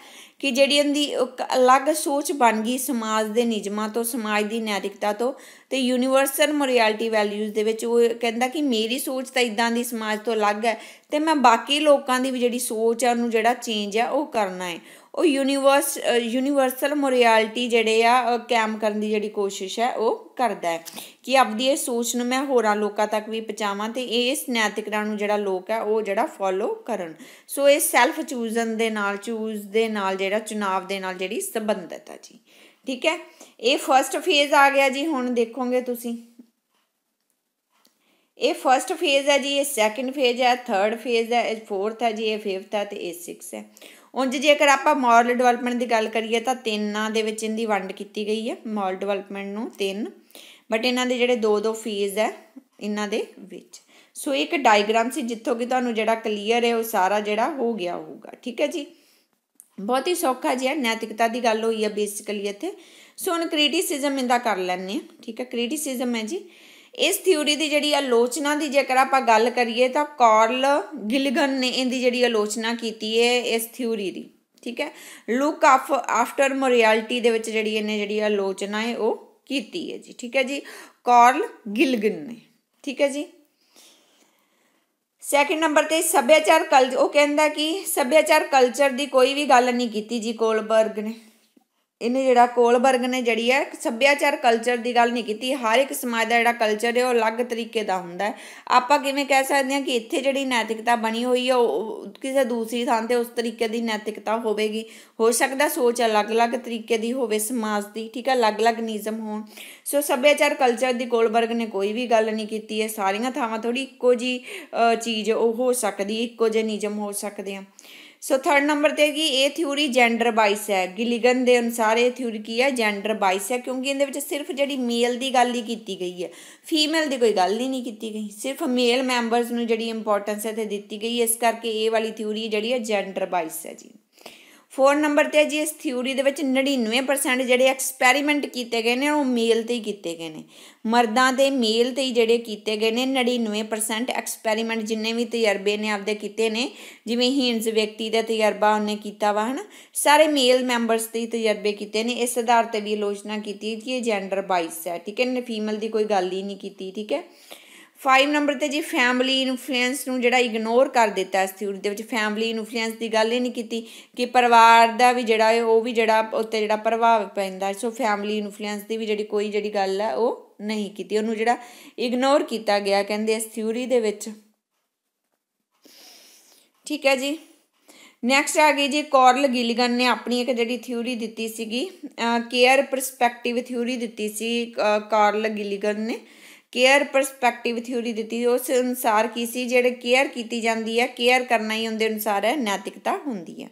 ਕਿ ਜਿਹੜੀ ਇਹਦੀ ਅਲੱਗ ਸੋਚ ਬਣ ਗਈ ਸਮਾਜ ਦੇ ਨਿਯਮਾਂ ਤੋਂ, ਸਮਾਜ ਦੀ ਨੈਤਿਕਤਾ ਤੋਂ ਤੇ ਯੂਨੀਵਰਸਲ ਮੋਰੈਲਿਟੀ ਵੈਲਿਊਜ਼ ਦੇ ਵਿੱਚ ਉਹ ਕਹਿੰਦਾ ਕਿ ਮੇਰੀ ਸੋਚ ਤਾਂ ਇਦਾਂ ਦੀ ਸਮਾਜ ਤੋਂ ਅਲੱਗ ਹੈ ਤੇ ਮੈਂ ਬਾਕੀ ਲੋਕਾਂ ਦੀ ਵੀ ਜਿਹੜੀ ਸੋਚ ਹੈ ਉਹਨੂੰ ਜਿਹੜਾ ਚੇਂਜ ਹੈ ਉਹ ਕਰਨਾ ਹੈ। ਉਹ ਯੂਨੀਵਰਸ ਯੂਨੀਵਰਸਲ ਮੋਰੈਲਿਟੀ ਜਿਹੜੇ ਆ ਕਾਇਮ ਕਰਨ ਦੀ ਜਿਹੜੀ ਕੋਸ਼ਿਸ਼ ਹੈ, ਉਹ ਕਰਦਾ ਹੈ। ਕਿ ਆਪਦੀ ਇਹ ਸੋਚ ਨੂੰ ਮੈਂ ਹੋਰਾਂ ਲੋਕਾਂ ਤੱਕ ਵੀ ਪਹੁੰਚਾਵਾਂ ਤੇ ਇਸ ਨੈਤਿਕਤਾ ਨੂੰ ਜਿਹੜਾ ਲੋਕ ਹੈ, ਉਹ ਜਿਹੜਾ ਫੋਲੋ ਕਰਨ। ਸੋ ਇਹ ਸੈਲਫ ਚੂਜ਼ਨ ਦੇ ਨਾਲ ਚੂਜ਼ ਦੇ ਨਾਲ ਜਿਹੜਾ, ਚੁਣਾਵ ਦੇ ਨਾਲ ਜਿਹੜੀ ਸੰਬੰਧਿਤ ਹੈ ਜੀ। ਠੀਕ ਹੈ? ਇਹ ਫਰਸਟ ਫੇਜ਼ ਆ ਗਿਆ ਜੀ, ਹੁਣ ਦੇਖੋਗੇ ਤੁਸੀਂ। ਇਹ ਫਰਸਟ ਫੇਜ਼ ਹੈ ਜੀ, ਇਹ ਸੈਕੰਡ ਫੇਜ਼ ਹੈ ਥਰਡ ਫੇਜ਼ ਹੈ, ਇਹ ਫੋਰਥ ਹੈ ਜੀ, ਇਹ ਫਿਫਥ ਹੈ ਤੇ ਇਹ ਸਿਕਸ ਹੈ। ਉਂਝ ਜੇਕਰ ਆਪਾਂ ਮੋਰਲ ਡਿਵੈਲਪਮੈਂਟ ਦੀ ਗੱਲ ਕਰੀਏ ਤਾਂ ਤਿੰਨਾਂ ਦੇ ਵਿੱਚ ਇਹਦੀ ਵੰਡ ਕੀਤੀ ਗਈ ਹੈ ਮੋਰਲ ਡਿਵੈਲਪਮੈਂਟ ਨੂੰ ਤਿੰਨ ਬਟ ਇਹਨਾਂ ਦੇ ਜਿਹੜੇ ਦੋ ਦੋ ਫੇਜ਼ ਹੈ, ਇਹਨਾਂ ਦੇ ਵਿੱਚ। ਸੋ ਇੱਕ ਡਾਇਗਰਾਮ ਸੀ ਜਿੱਥੋਂ ਕਿ ਤੁਹਾਨੂੰ ਜਿਹੜਾ ਕਲੀਅਰ ਹੈ, ਉਹ ਸਾਰਾ ਜਿਹੜਾ ਹੋ ਗਿਆ ਹੋਊਗਾ, ਠੀਕ ਹੈ ਜੀ? ਬਹੁਤ ਹੀ ਸੌਖਾ ਜਿਹਾ, ਨੈਤਿਕਤਾ ਦੀ ਗੱਲ ਹੋਈ ਹੈ ਬੇਸਿਕਲੀ ਇੱਥੇ। ਸੋ ਹੁਣ ਕ੍ਰਿਟਿਸਿਜ਼ਮ ਇਹਦਾ ਕਰ ਲੈਣੇ ਆ ਠੀਕ ਹੈ? ਕ੍ਰਿਟਿਸਿਜ਼ਮ ਹੈ ਜੀ। ਇਸ ਥਿਊਰੀ ਦੀ ਜਿਹੜੀ ਆਲੋਚਨਾ ਦੀ ਜੇਕਰ ਆਪਾਂ ਗੱਲ ਕਰੀਏ ਤਾਂ ਕਾਰਲ ਗਿਲਗਨ ਨੇ ਇਹਦੀ ਜਿਹੜੀ ਆਲੋਚਨਾ ਕੀਤੀ ਹੈ ਇਸ ਥਿਊਰੀ ਦੀ, ਠੀਕ ਹੈ? ਲੁੱਕ ਆਫ ਆਫਟਰ ਮੋਰੈਲਿਟੀ ਦੇ ਵਿੱਚ ਜਿਹੜੀ ਇਹਨੇ ਜਿਹੜੀ ਆਲੋਚਨਾ ਹੈ ਉਹ ਕੀਤੀ ਹੈ ਜੀ, ਠੀਕ ਹੈ ਜੀ? ਕਾਰਲ ਗਿਲਗਨ ਨੇ, ਠੀਕ ਹੈ ਜੀ? ਸੈਕਿੰਡ ਨੰਬਰ ਤੇ ਸੱਭਿਆਚਾਰ ਕਲ ਉਹ ਕਹਿੰਦਾ ਕਿ ਸੱਭਿਆਚਾਰ ਕਲਚਰ ਦੀ ਕੋਈ ਵੀ ਗੱਲ ਨਹੀਂ ਕੀਤੀ ਜੀ ਕੋਲਬਰਗ ਨੇ। ਇਹਨੇ ਜਿਹੜਾ ਕੋਲਬਰਗ ਨੇ ਜਿਹੜੀ ਹੈ ਸੱਭਿਆਚਾਰ ਕਲਚਰ ਦੀ ਗੱਲ ਨਹੀਂ ਕੀਤੀ, ਹਰ ਇੱਕ ਸਮਾਜ ਦਾ ਜਿਹੜਾ ਕਲਚਰ ਹੈ ਉਹ ਅਲੱਗ ਤਰੀਕੇ ਦਾ ਹੁੰਦਾ ਹੈ। ਆਪਾਂ ਕਿਵੇਂ ਕਹਿ ਸਕਦੇ ਹਾਂ ਕਿ ਇੱਥੇ ਜਿਹੜੀ ਨੈਤਿਕਤਾ ਬਣੀ ਹੋਈ ਹੈ, ਉਹ ਕਿਸੇ ਦੂਸਰੀ ਥਾਂ ਤੇ ਉਸ ਤਰੀਕੇ ਦੀ ਨੈਤਿਕਤਾ ਹੋਵੇਗੀ। ਹੋ ਸਕਦਾ ਸੋਚ ਅਲੱਗ-ਅਲੱਗ ਤਰੀਕੇ ਦੀ ਹੋਵੇ ਸਮਾਜ ਦੀ, ਠੀਕ ਹੈ, ਅਲੱਗ-ਅਲੱਗ ਨਿਯਮ ਹੋਣ। ਸੋ ਸੱਭਿਆਚਾਰ ਕਲਚਰ ਦੀ ਕੋਲਬਰਗ ਨੇ ਕੋਈ ਵੀ ਗੱਲ ਨਹੀਂ ਕੀਤੀ ਹੈ। ਸਾਰੀਆਂ ਥਾਵਾਂ ਥੋੜੀ ਇੱਕੋ ਜੀ ਚੀਜ਼ ਉਹ ਹੋ ਸਕਦੀ, ਇੱਕੋ ਜਿਹੇ ਨਿਯਮ ਹੋ ਸਕਦੇ ਆ। ਸੋ ਥਰਡ ਨੰਬਰ ਤੇ ਕੀ ਇਹ ਥਿਊਰੀ ਜੈਂਡਰ ਬਾਈਸ ਹੈ। ਗਿਲਿਗਨ ਦੇ ਅਨੁਸਾਰ ਇਹ ਥਿਊਰੀ ਕੀ ਹੈ? ਜੈਂਡਰ ਬਾਈਸ ਹੈ, ਕਿਉਂਕਿ ਇਹਦੇ ਵਿੱਚ ਸਿਰਫ ਜਿਹੜੀ ਮੇਲ ਦੀ ਗੱਲ ਹੀ ਕੀਤੀ ਗਈ ਹੈ। ਫੀਮੇਲ ਦੀ ਕੋਈ ਗੱਲ ਹੀ ਨਹੀਂ ਕੀਤੀ ਗਈ। ਸਿਰਫ ਮੇਲ ਮੈਂਬਰਸ ਨੂੰ ਜਿਹੜੀ ਇੰਪੋਰਟੈਂਸ ਹੈ ਤੇ ਦਿੱਤੀ ਗਈ ਇਸ ਕਰਕੇ ਇਹ ਵਾਲੀ ਥਿਊਰੀ ਜਿਹੜੀ ਹੈ ਜੈਂਡਰ ਬਾਈਸ ਹੈ ਜੀ। 4 ਨੰਬਰ ਤੇ ਜੀ ਇਸ ਥਿਊਰੀ ਦੇ ਵਿੱਚ 99% ਜਿਹੜੇ ਐਕਸਪੈਰੀਮੈਂਟ ਕੀਤੇ ਗਏ ਨੇ, ਉਹ ਮੇਲ ਤੇ ਹੀ ਕੀਤੇ ਗਏ ਨੇ। ਮਰਦਾਂ ਦੇ ਮੇਲ ਤੇ ਹੀ ਜਿਹੜੇ ਕੀਤੇ ਗਏ ਨੇ 99% ਐਕਸਪੈਰੀਮੈਂਟ ਜਿੰਨੇ ਵੀ ਤਜਰਬੇ ਨੇ ਆਪਦੇ ਕੀਤੇ ਨੇ, ਜਿਵੇਂ ਹੀਨਸ ਵਿਅਕਤੀ ਦਾ ਤਜਰਬਾ ਉਹਨੇ ਕੀਤਾ ਵਾ, ਹਨਾ। ਸਾਰੇ ਮੇਲ ਮੈਂਬਰਸ ਦੇ ਤਜਰਬੇ ਕੀਤੇ ਨੇ, ਇਸ ਆਧਾਰ ਤੇ ਵੀ ਆਲੋਚਨਾ ਕੀਤੀ ਕਿ ਇਹ ਜੈਂਡਰ ਬਾਈਸ ਹੈ, ਠੀਕ ਹੈ। ਨੇ ਫੀਮੇਲ ਦੀ ਕੋਈ ਗੱਲ ਹੀ ਨਹੀਂ ਕੀਤੀ, ਠੀਕ ਹੈ। 5 ਨੰਬਰ ਤੇ ਜੀ ਫੈਮਿਲੀ ਇਨਫਲੂਐਂਸ ਨੂੰ ਜਿਹੜਾ ਇਗਨੋਰ ਕਰ ਦਿੱਤਾ ਇਸ ਥਿਊਰੀ ਦੇ ਵਿੱਚ। ਫੈਮਿਲੀ ਇਨਫਲੂਐਂਸ ਦੀ ਗੱਲ ਹੀ ਨਹੀਂ ਕੀਤੀ ਕਿ ਪਰਿਵਾਰ ਦਾ ਵੀ ਜਿਹੜਾ ਹੈ, ਉਹ ਵੀ ਜਿਹੜਾ ਉੱਤੇ ਜਿਹੜਾ ਪ੍ਰਭਾਵ ਪੈਂਦਾ ਸੋ ਫੈਮਿਲੀ ਇਨਫਲੂਐਂਸ ਦੀ ਵੀ ਜਿਹੜੀ ਕੋਈ ਜਿਹੜੀ ਗੱਲ ਹੈ, ਉਹ ਨਹੀਂ ਕੀਤੀ। ਉਹਨੂੰ ਜਿਹੜਾ ਇਗਨੋਰ ਕੀਤਾ ਗਿਆ ਕਹਿੰਦੇ ਇਸ ਥਿਊਰੀ ਦੇ ਵਿੱਚ। ਠੀਕ ਹੈ ਜੀ। ਨੈਕਸਟ ਆ ਗਈ ਜੀ ਕਾਰਲ ਗਿਲੀਗਨ ਨੇ ਆਪਣੀ ਇੱਕ ਜਿਹੜੀ ਥਿਊਰੀ ਦਿੱਤੀ ਸੀਗੀ ਕੇਅਰ ਪਰਸਪੈਕਟਿਵ ਥਿਊਰੀ ਦਿੱਤੀ ਸੀ ਕਾਰਲ ਗਿਲੀਗਨ ਨੇ। ਕੇਅਰ ਪਰਸਪੈਕਟਿਵ ਥਿਊਰੀ ਦਿੱਤੀ ਉਸ ਅਨੁਸਾਰ ਕੀ ਸੀ? ਜਿਹੜੇ ਕੇਅਰ ਕੀਤੀ ਜਾਂਦੀ ਹੈ, ਕੇਅਰ ਕਰਨਾ ਹੀ ਉਹਦੇ ਅਨੁਸਾਰ ਹੈ, ਨੈਤਿਕਤਾ ਹੁੰਦੀ ਹੈ।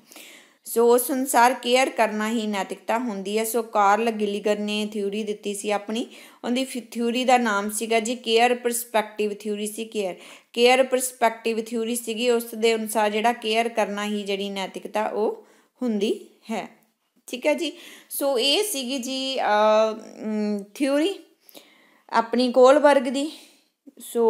ਸੋ ਉਸ ਅਨੁਸਾਰ ਕੇਅਰ ਕਰਨਾ ਹੀ ਨੈਤਿਕਤਾ ਹੁੰਦੀ ਹੈ। ਸੋ ਕਾਰਲ ਗਿਲੀਗਨ ਨੇ ਥਿਊਰੀ ਦਿੱਤੀ ਸੀ ਆਪਣੀ। ਉਹਦੀ ਥਿਊਰੀ ਦਾ ਨਾਮ ਸੀਗਾ ਜੀ ਕੇਅਰ ਪਰਸਪੈਕਟਿਵ ਥਿਊਰੀ ਸੀ ਕੇਅਰ। ਕੇਅਰ ਪਰਸਪੈਕਟਿਵ ਥਿਊਰੀ ਸੀਗੀ, ਉਸ ਦੇ ਅਨੁਸਾਰ ਜਿਹੜਾ ਕੇਅਰ ਕਰਨਾ ਹੀ ਜਿਹੜੀ ਨੈਤਿਕਤਾ ਉਹ ਹੁੰਦੀ ਹੈ। ਠੀਕ ਹੈ ਜੀ? ਸੋ ਇਹ ਸੀਗੀ ਜੀ ਥਿਊਰੀ। ਆਪਣੀ ਕੋਲ ਵਰਗ ਦੀ। ਸੋ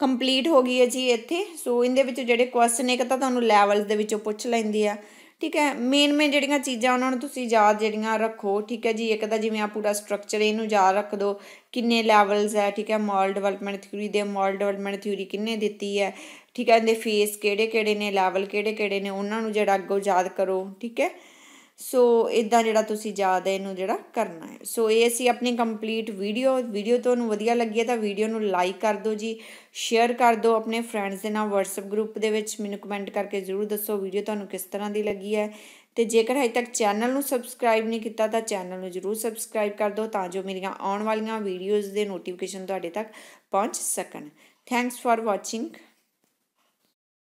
ਕੰਪਲੀਟ ਹੋ ਗਈ ਹੈ ਜੀ ਇੱਥੇ। ਸੋ ਇਹਦੇ ਵਿੱਚ ਜਿਹੜੇ ਕੁਐਸਚਨ ਇੱਕ ਤਾਂ ਤੁਹਾਨੂੰ ਲੈਵਲਸ ਦੇ ਵਿੱਚੋਂ ਪੁੱਛ ਲੈਂਦੀ ਆ। ਠੀਕ ਹੈ ਮੇਨ ਮੇਨ ਜਿਹੜੀਆਂ ਚੀਜ਼ਾਂ ਉਹਨਾਂ ਨੂੰ ਤੁਸੀਂ ਯਾਦ ਜਿਹੜੀਆਂ ਰੱਖੋ। ਠੀਕ ਹੈ ਜੀ, ਇੱਕ ਤਾਂ ਜਿਵੇਂ ਆ ਪੂਰਾ ਸਟਰਕਚਰ ਇਹਨੂੰ ਯਾਦ ਰੱਖ ਦਿਓ ਕਿੰਨੇ ਲੈਵਲਸ ਹੈ, ਠੀਕ ਹੈ ਮੋਲ ਡਿਵੈਲਪਮੈਂਟ ਥਿਊਰੀ ਦੇ ਮੋਲ ਡਿਵੈਲਪਮੈਂਟ ਥਿਊਰੀ ਕਿੰਨੇ ਦਿੱਤੀ ਹੈ। ਠੀਕ ਹੈ, ਇਹਦੇ ਫੇਸ ਕਿਹੜੇ ਕਿਹੜੇ ਨੇ ਲੈਵਲ ਕਿਹੜੇ ਕਿਹੜੇ ਨੇ, ਉਹਨਾਂ ਨੂੰ ਜਿਹੜਾ ਅੱਗੋਂ ਯਾਦ ਕਰੋ। ਠੀਕ ਹੈ ਸੋ ਇੱਦਾਂ ਜਿਹੜਾ ਤੁਸੀਂ ਯਾਦ ਹੈ ਇਹਨੂੰ ਜਿਹੜਾ ਕਰਨਾ ਹੈ। ਸੋ ਇਹ ਅਸੀਂ ਆਪਣੀ ਕੰਪਲੀਟ ਵੀਡੀਓ ਵੀਡੀਓ ਤੁਹਾਨੂੰ ਵਧੀਆ ਲੱਗੀ ਹੈ ਤਾਂ ਵੀਡੀਓ ਨੂੰ ਲਾਈਕ ਕਰ ਦਿਓ ਜੀ। ਸ਼ੇਅਰ ਕਰ ਦਿਓ ਆਪਣੇ ਫਰੈਂਡਸ ਦੇ ਨਾਲ, WhatsApp ਗਰੁੱਪ ਦੇ ਵਿੱਚ। ਮੈਨੂੰ ਕਮੈਂਟ ਕਰਕੇ ਜ਼ਰੂਰ ਦੱਸੋ ਵੀਡੀਓ ਤੁਹਾਨੂੰ ਕਿਸ ਤਰ੍ਹਾਂ ਦੀ ਲੱਗੀ ਹੈ। ਤੇ ਜੇਕਰ ਹਜੇ ਤੱਕ ਚੈਨਲ ਨੂੰ ਸਬਸਕ੍ਰਾਈਬ ਨਹੀਂ ਕੀਤਾ ਤਾਂ ਚੈਨਲ ਨੂੰ ਜ਼ਰੂਰ ਸਬਸਕ੍ਰਾਈਬ ਕਰ ਦਿਓ ਤਾਂ ਜੋ ਮੇਰੀਆਂ ਆਉਣ ਵਾਲੀਆਂ ਵੀਡੀਓਜ਼ ਦੇ ਨੋਟੀਫਿਕੇਸ਼ਨ ਤੁਹਾਡੇ ਤੱਕ ਪਹੁੰਚ ਸਕਣ। Thanks for watching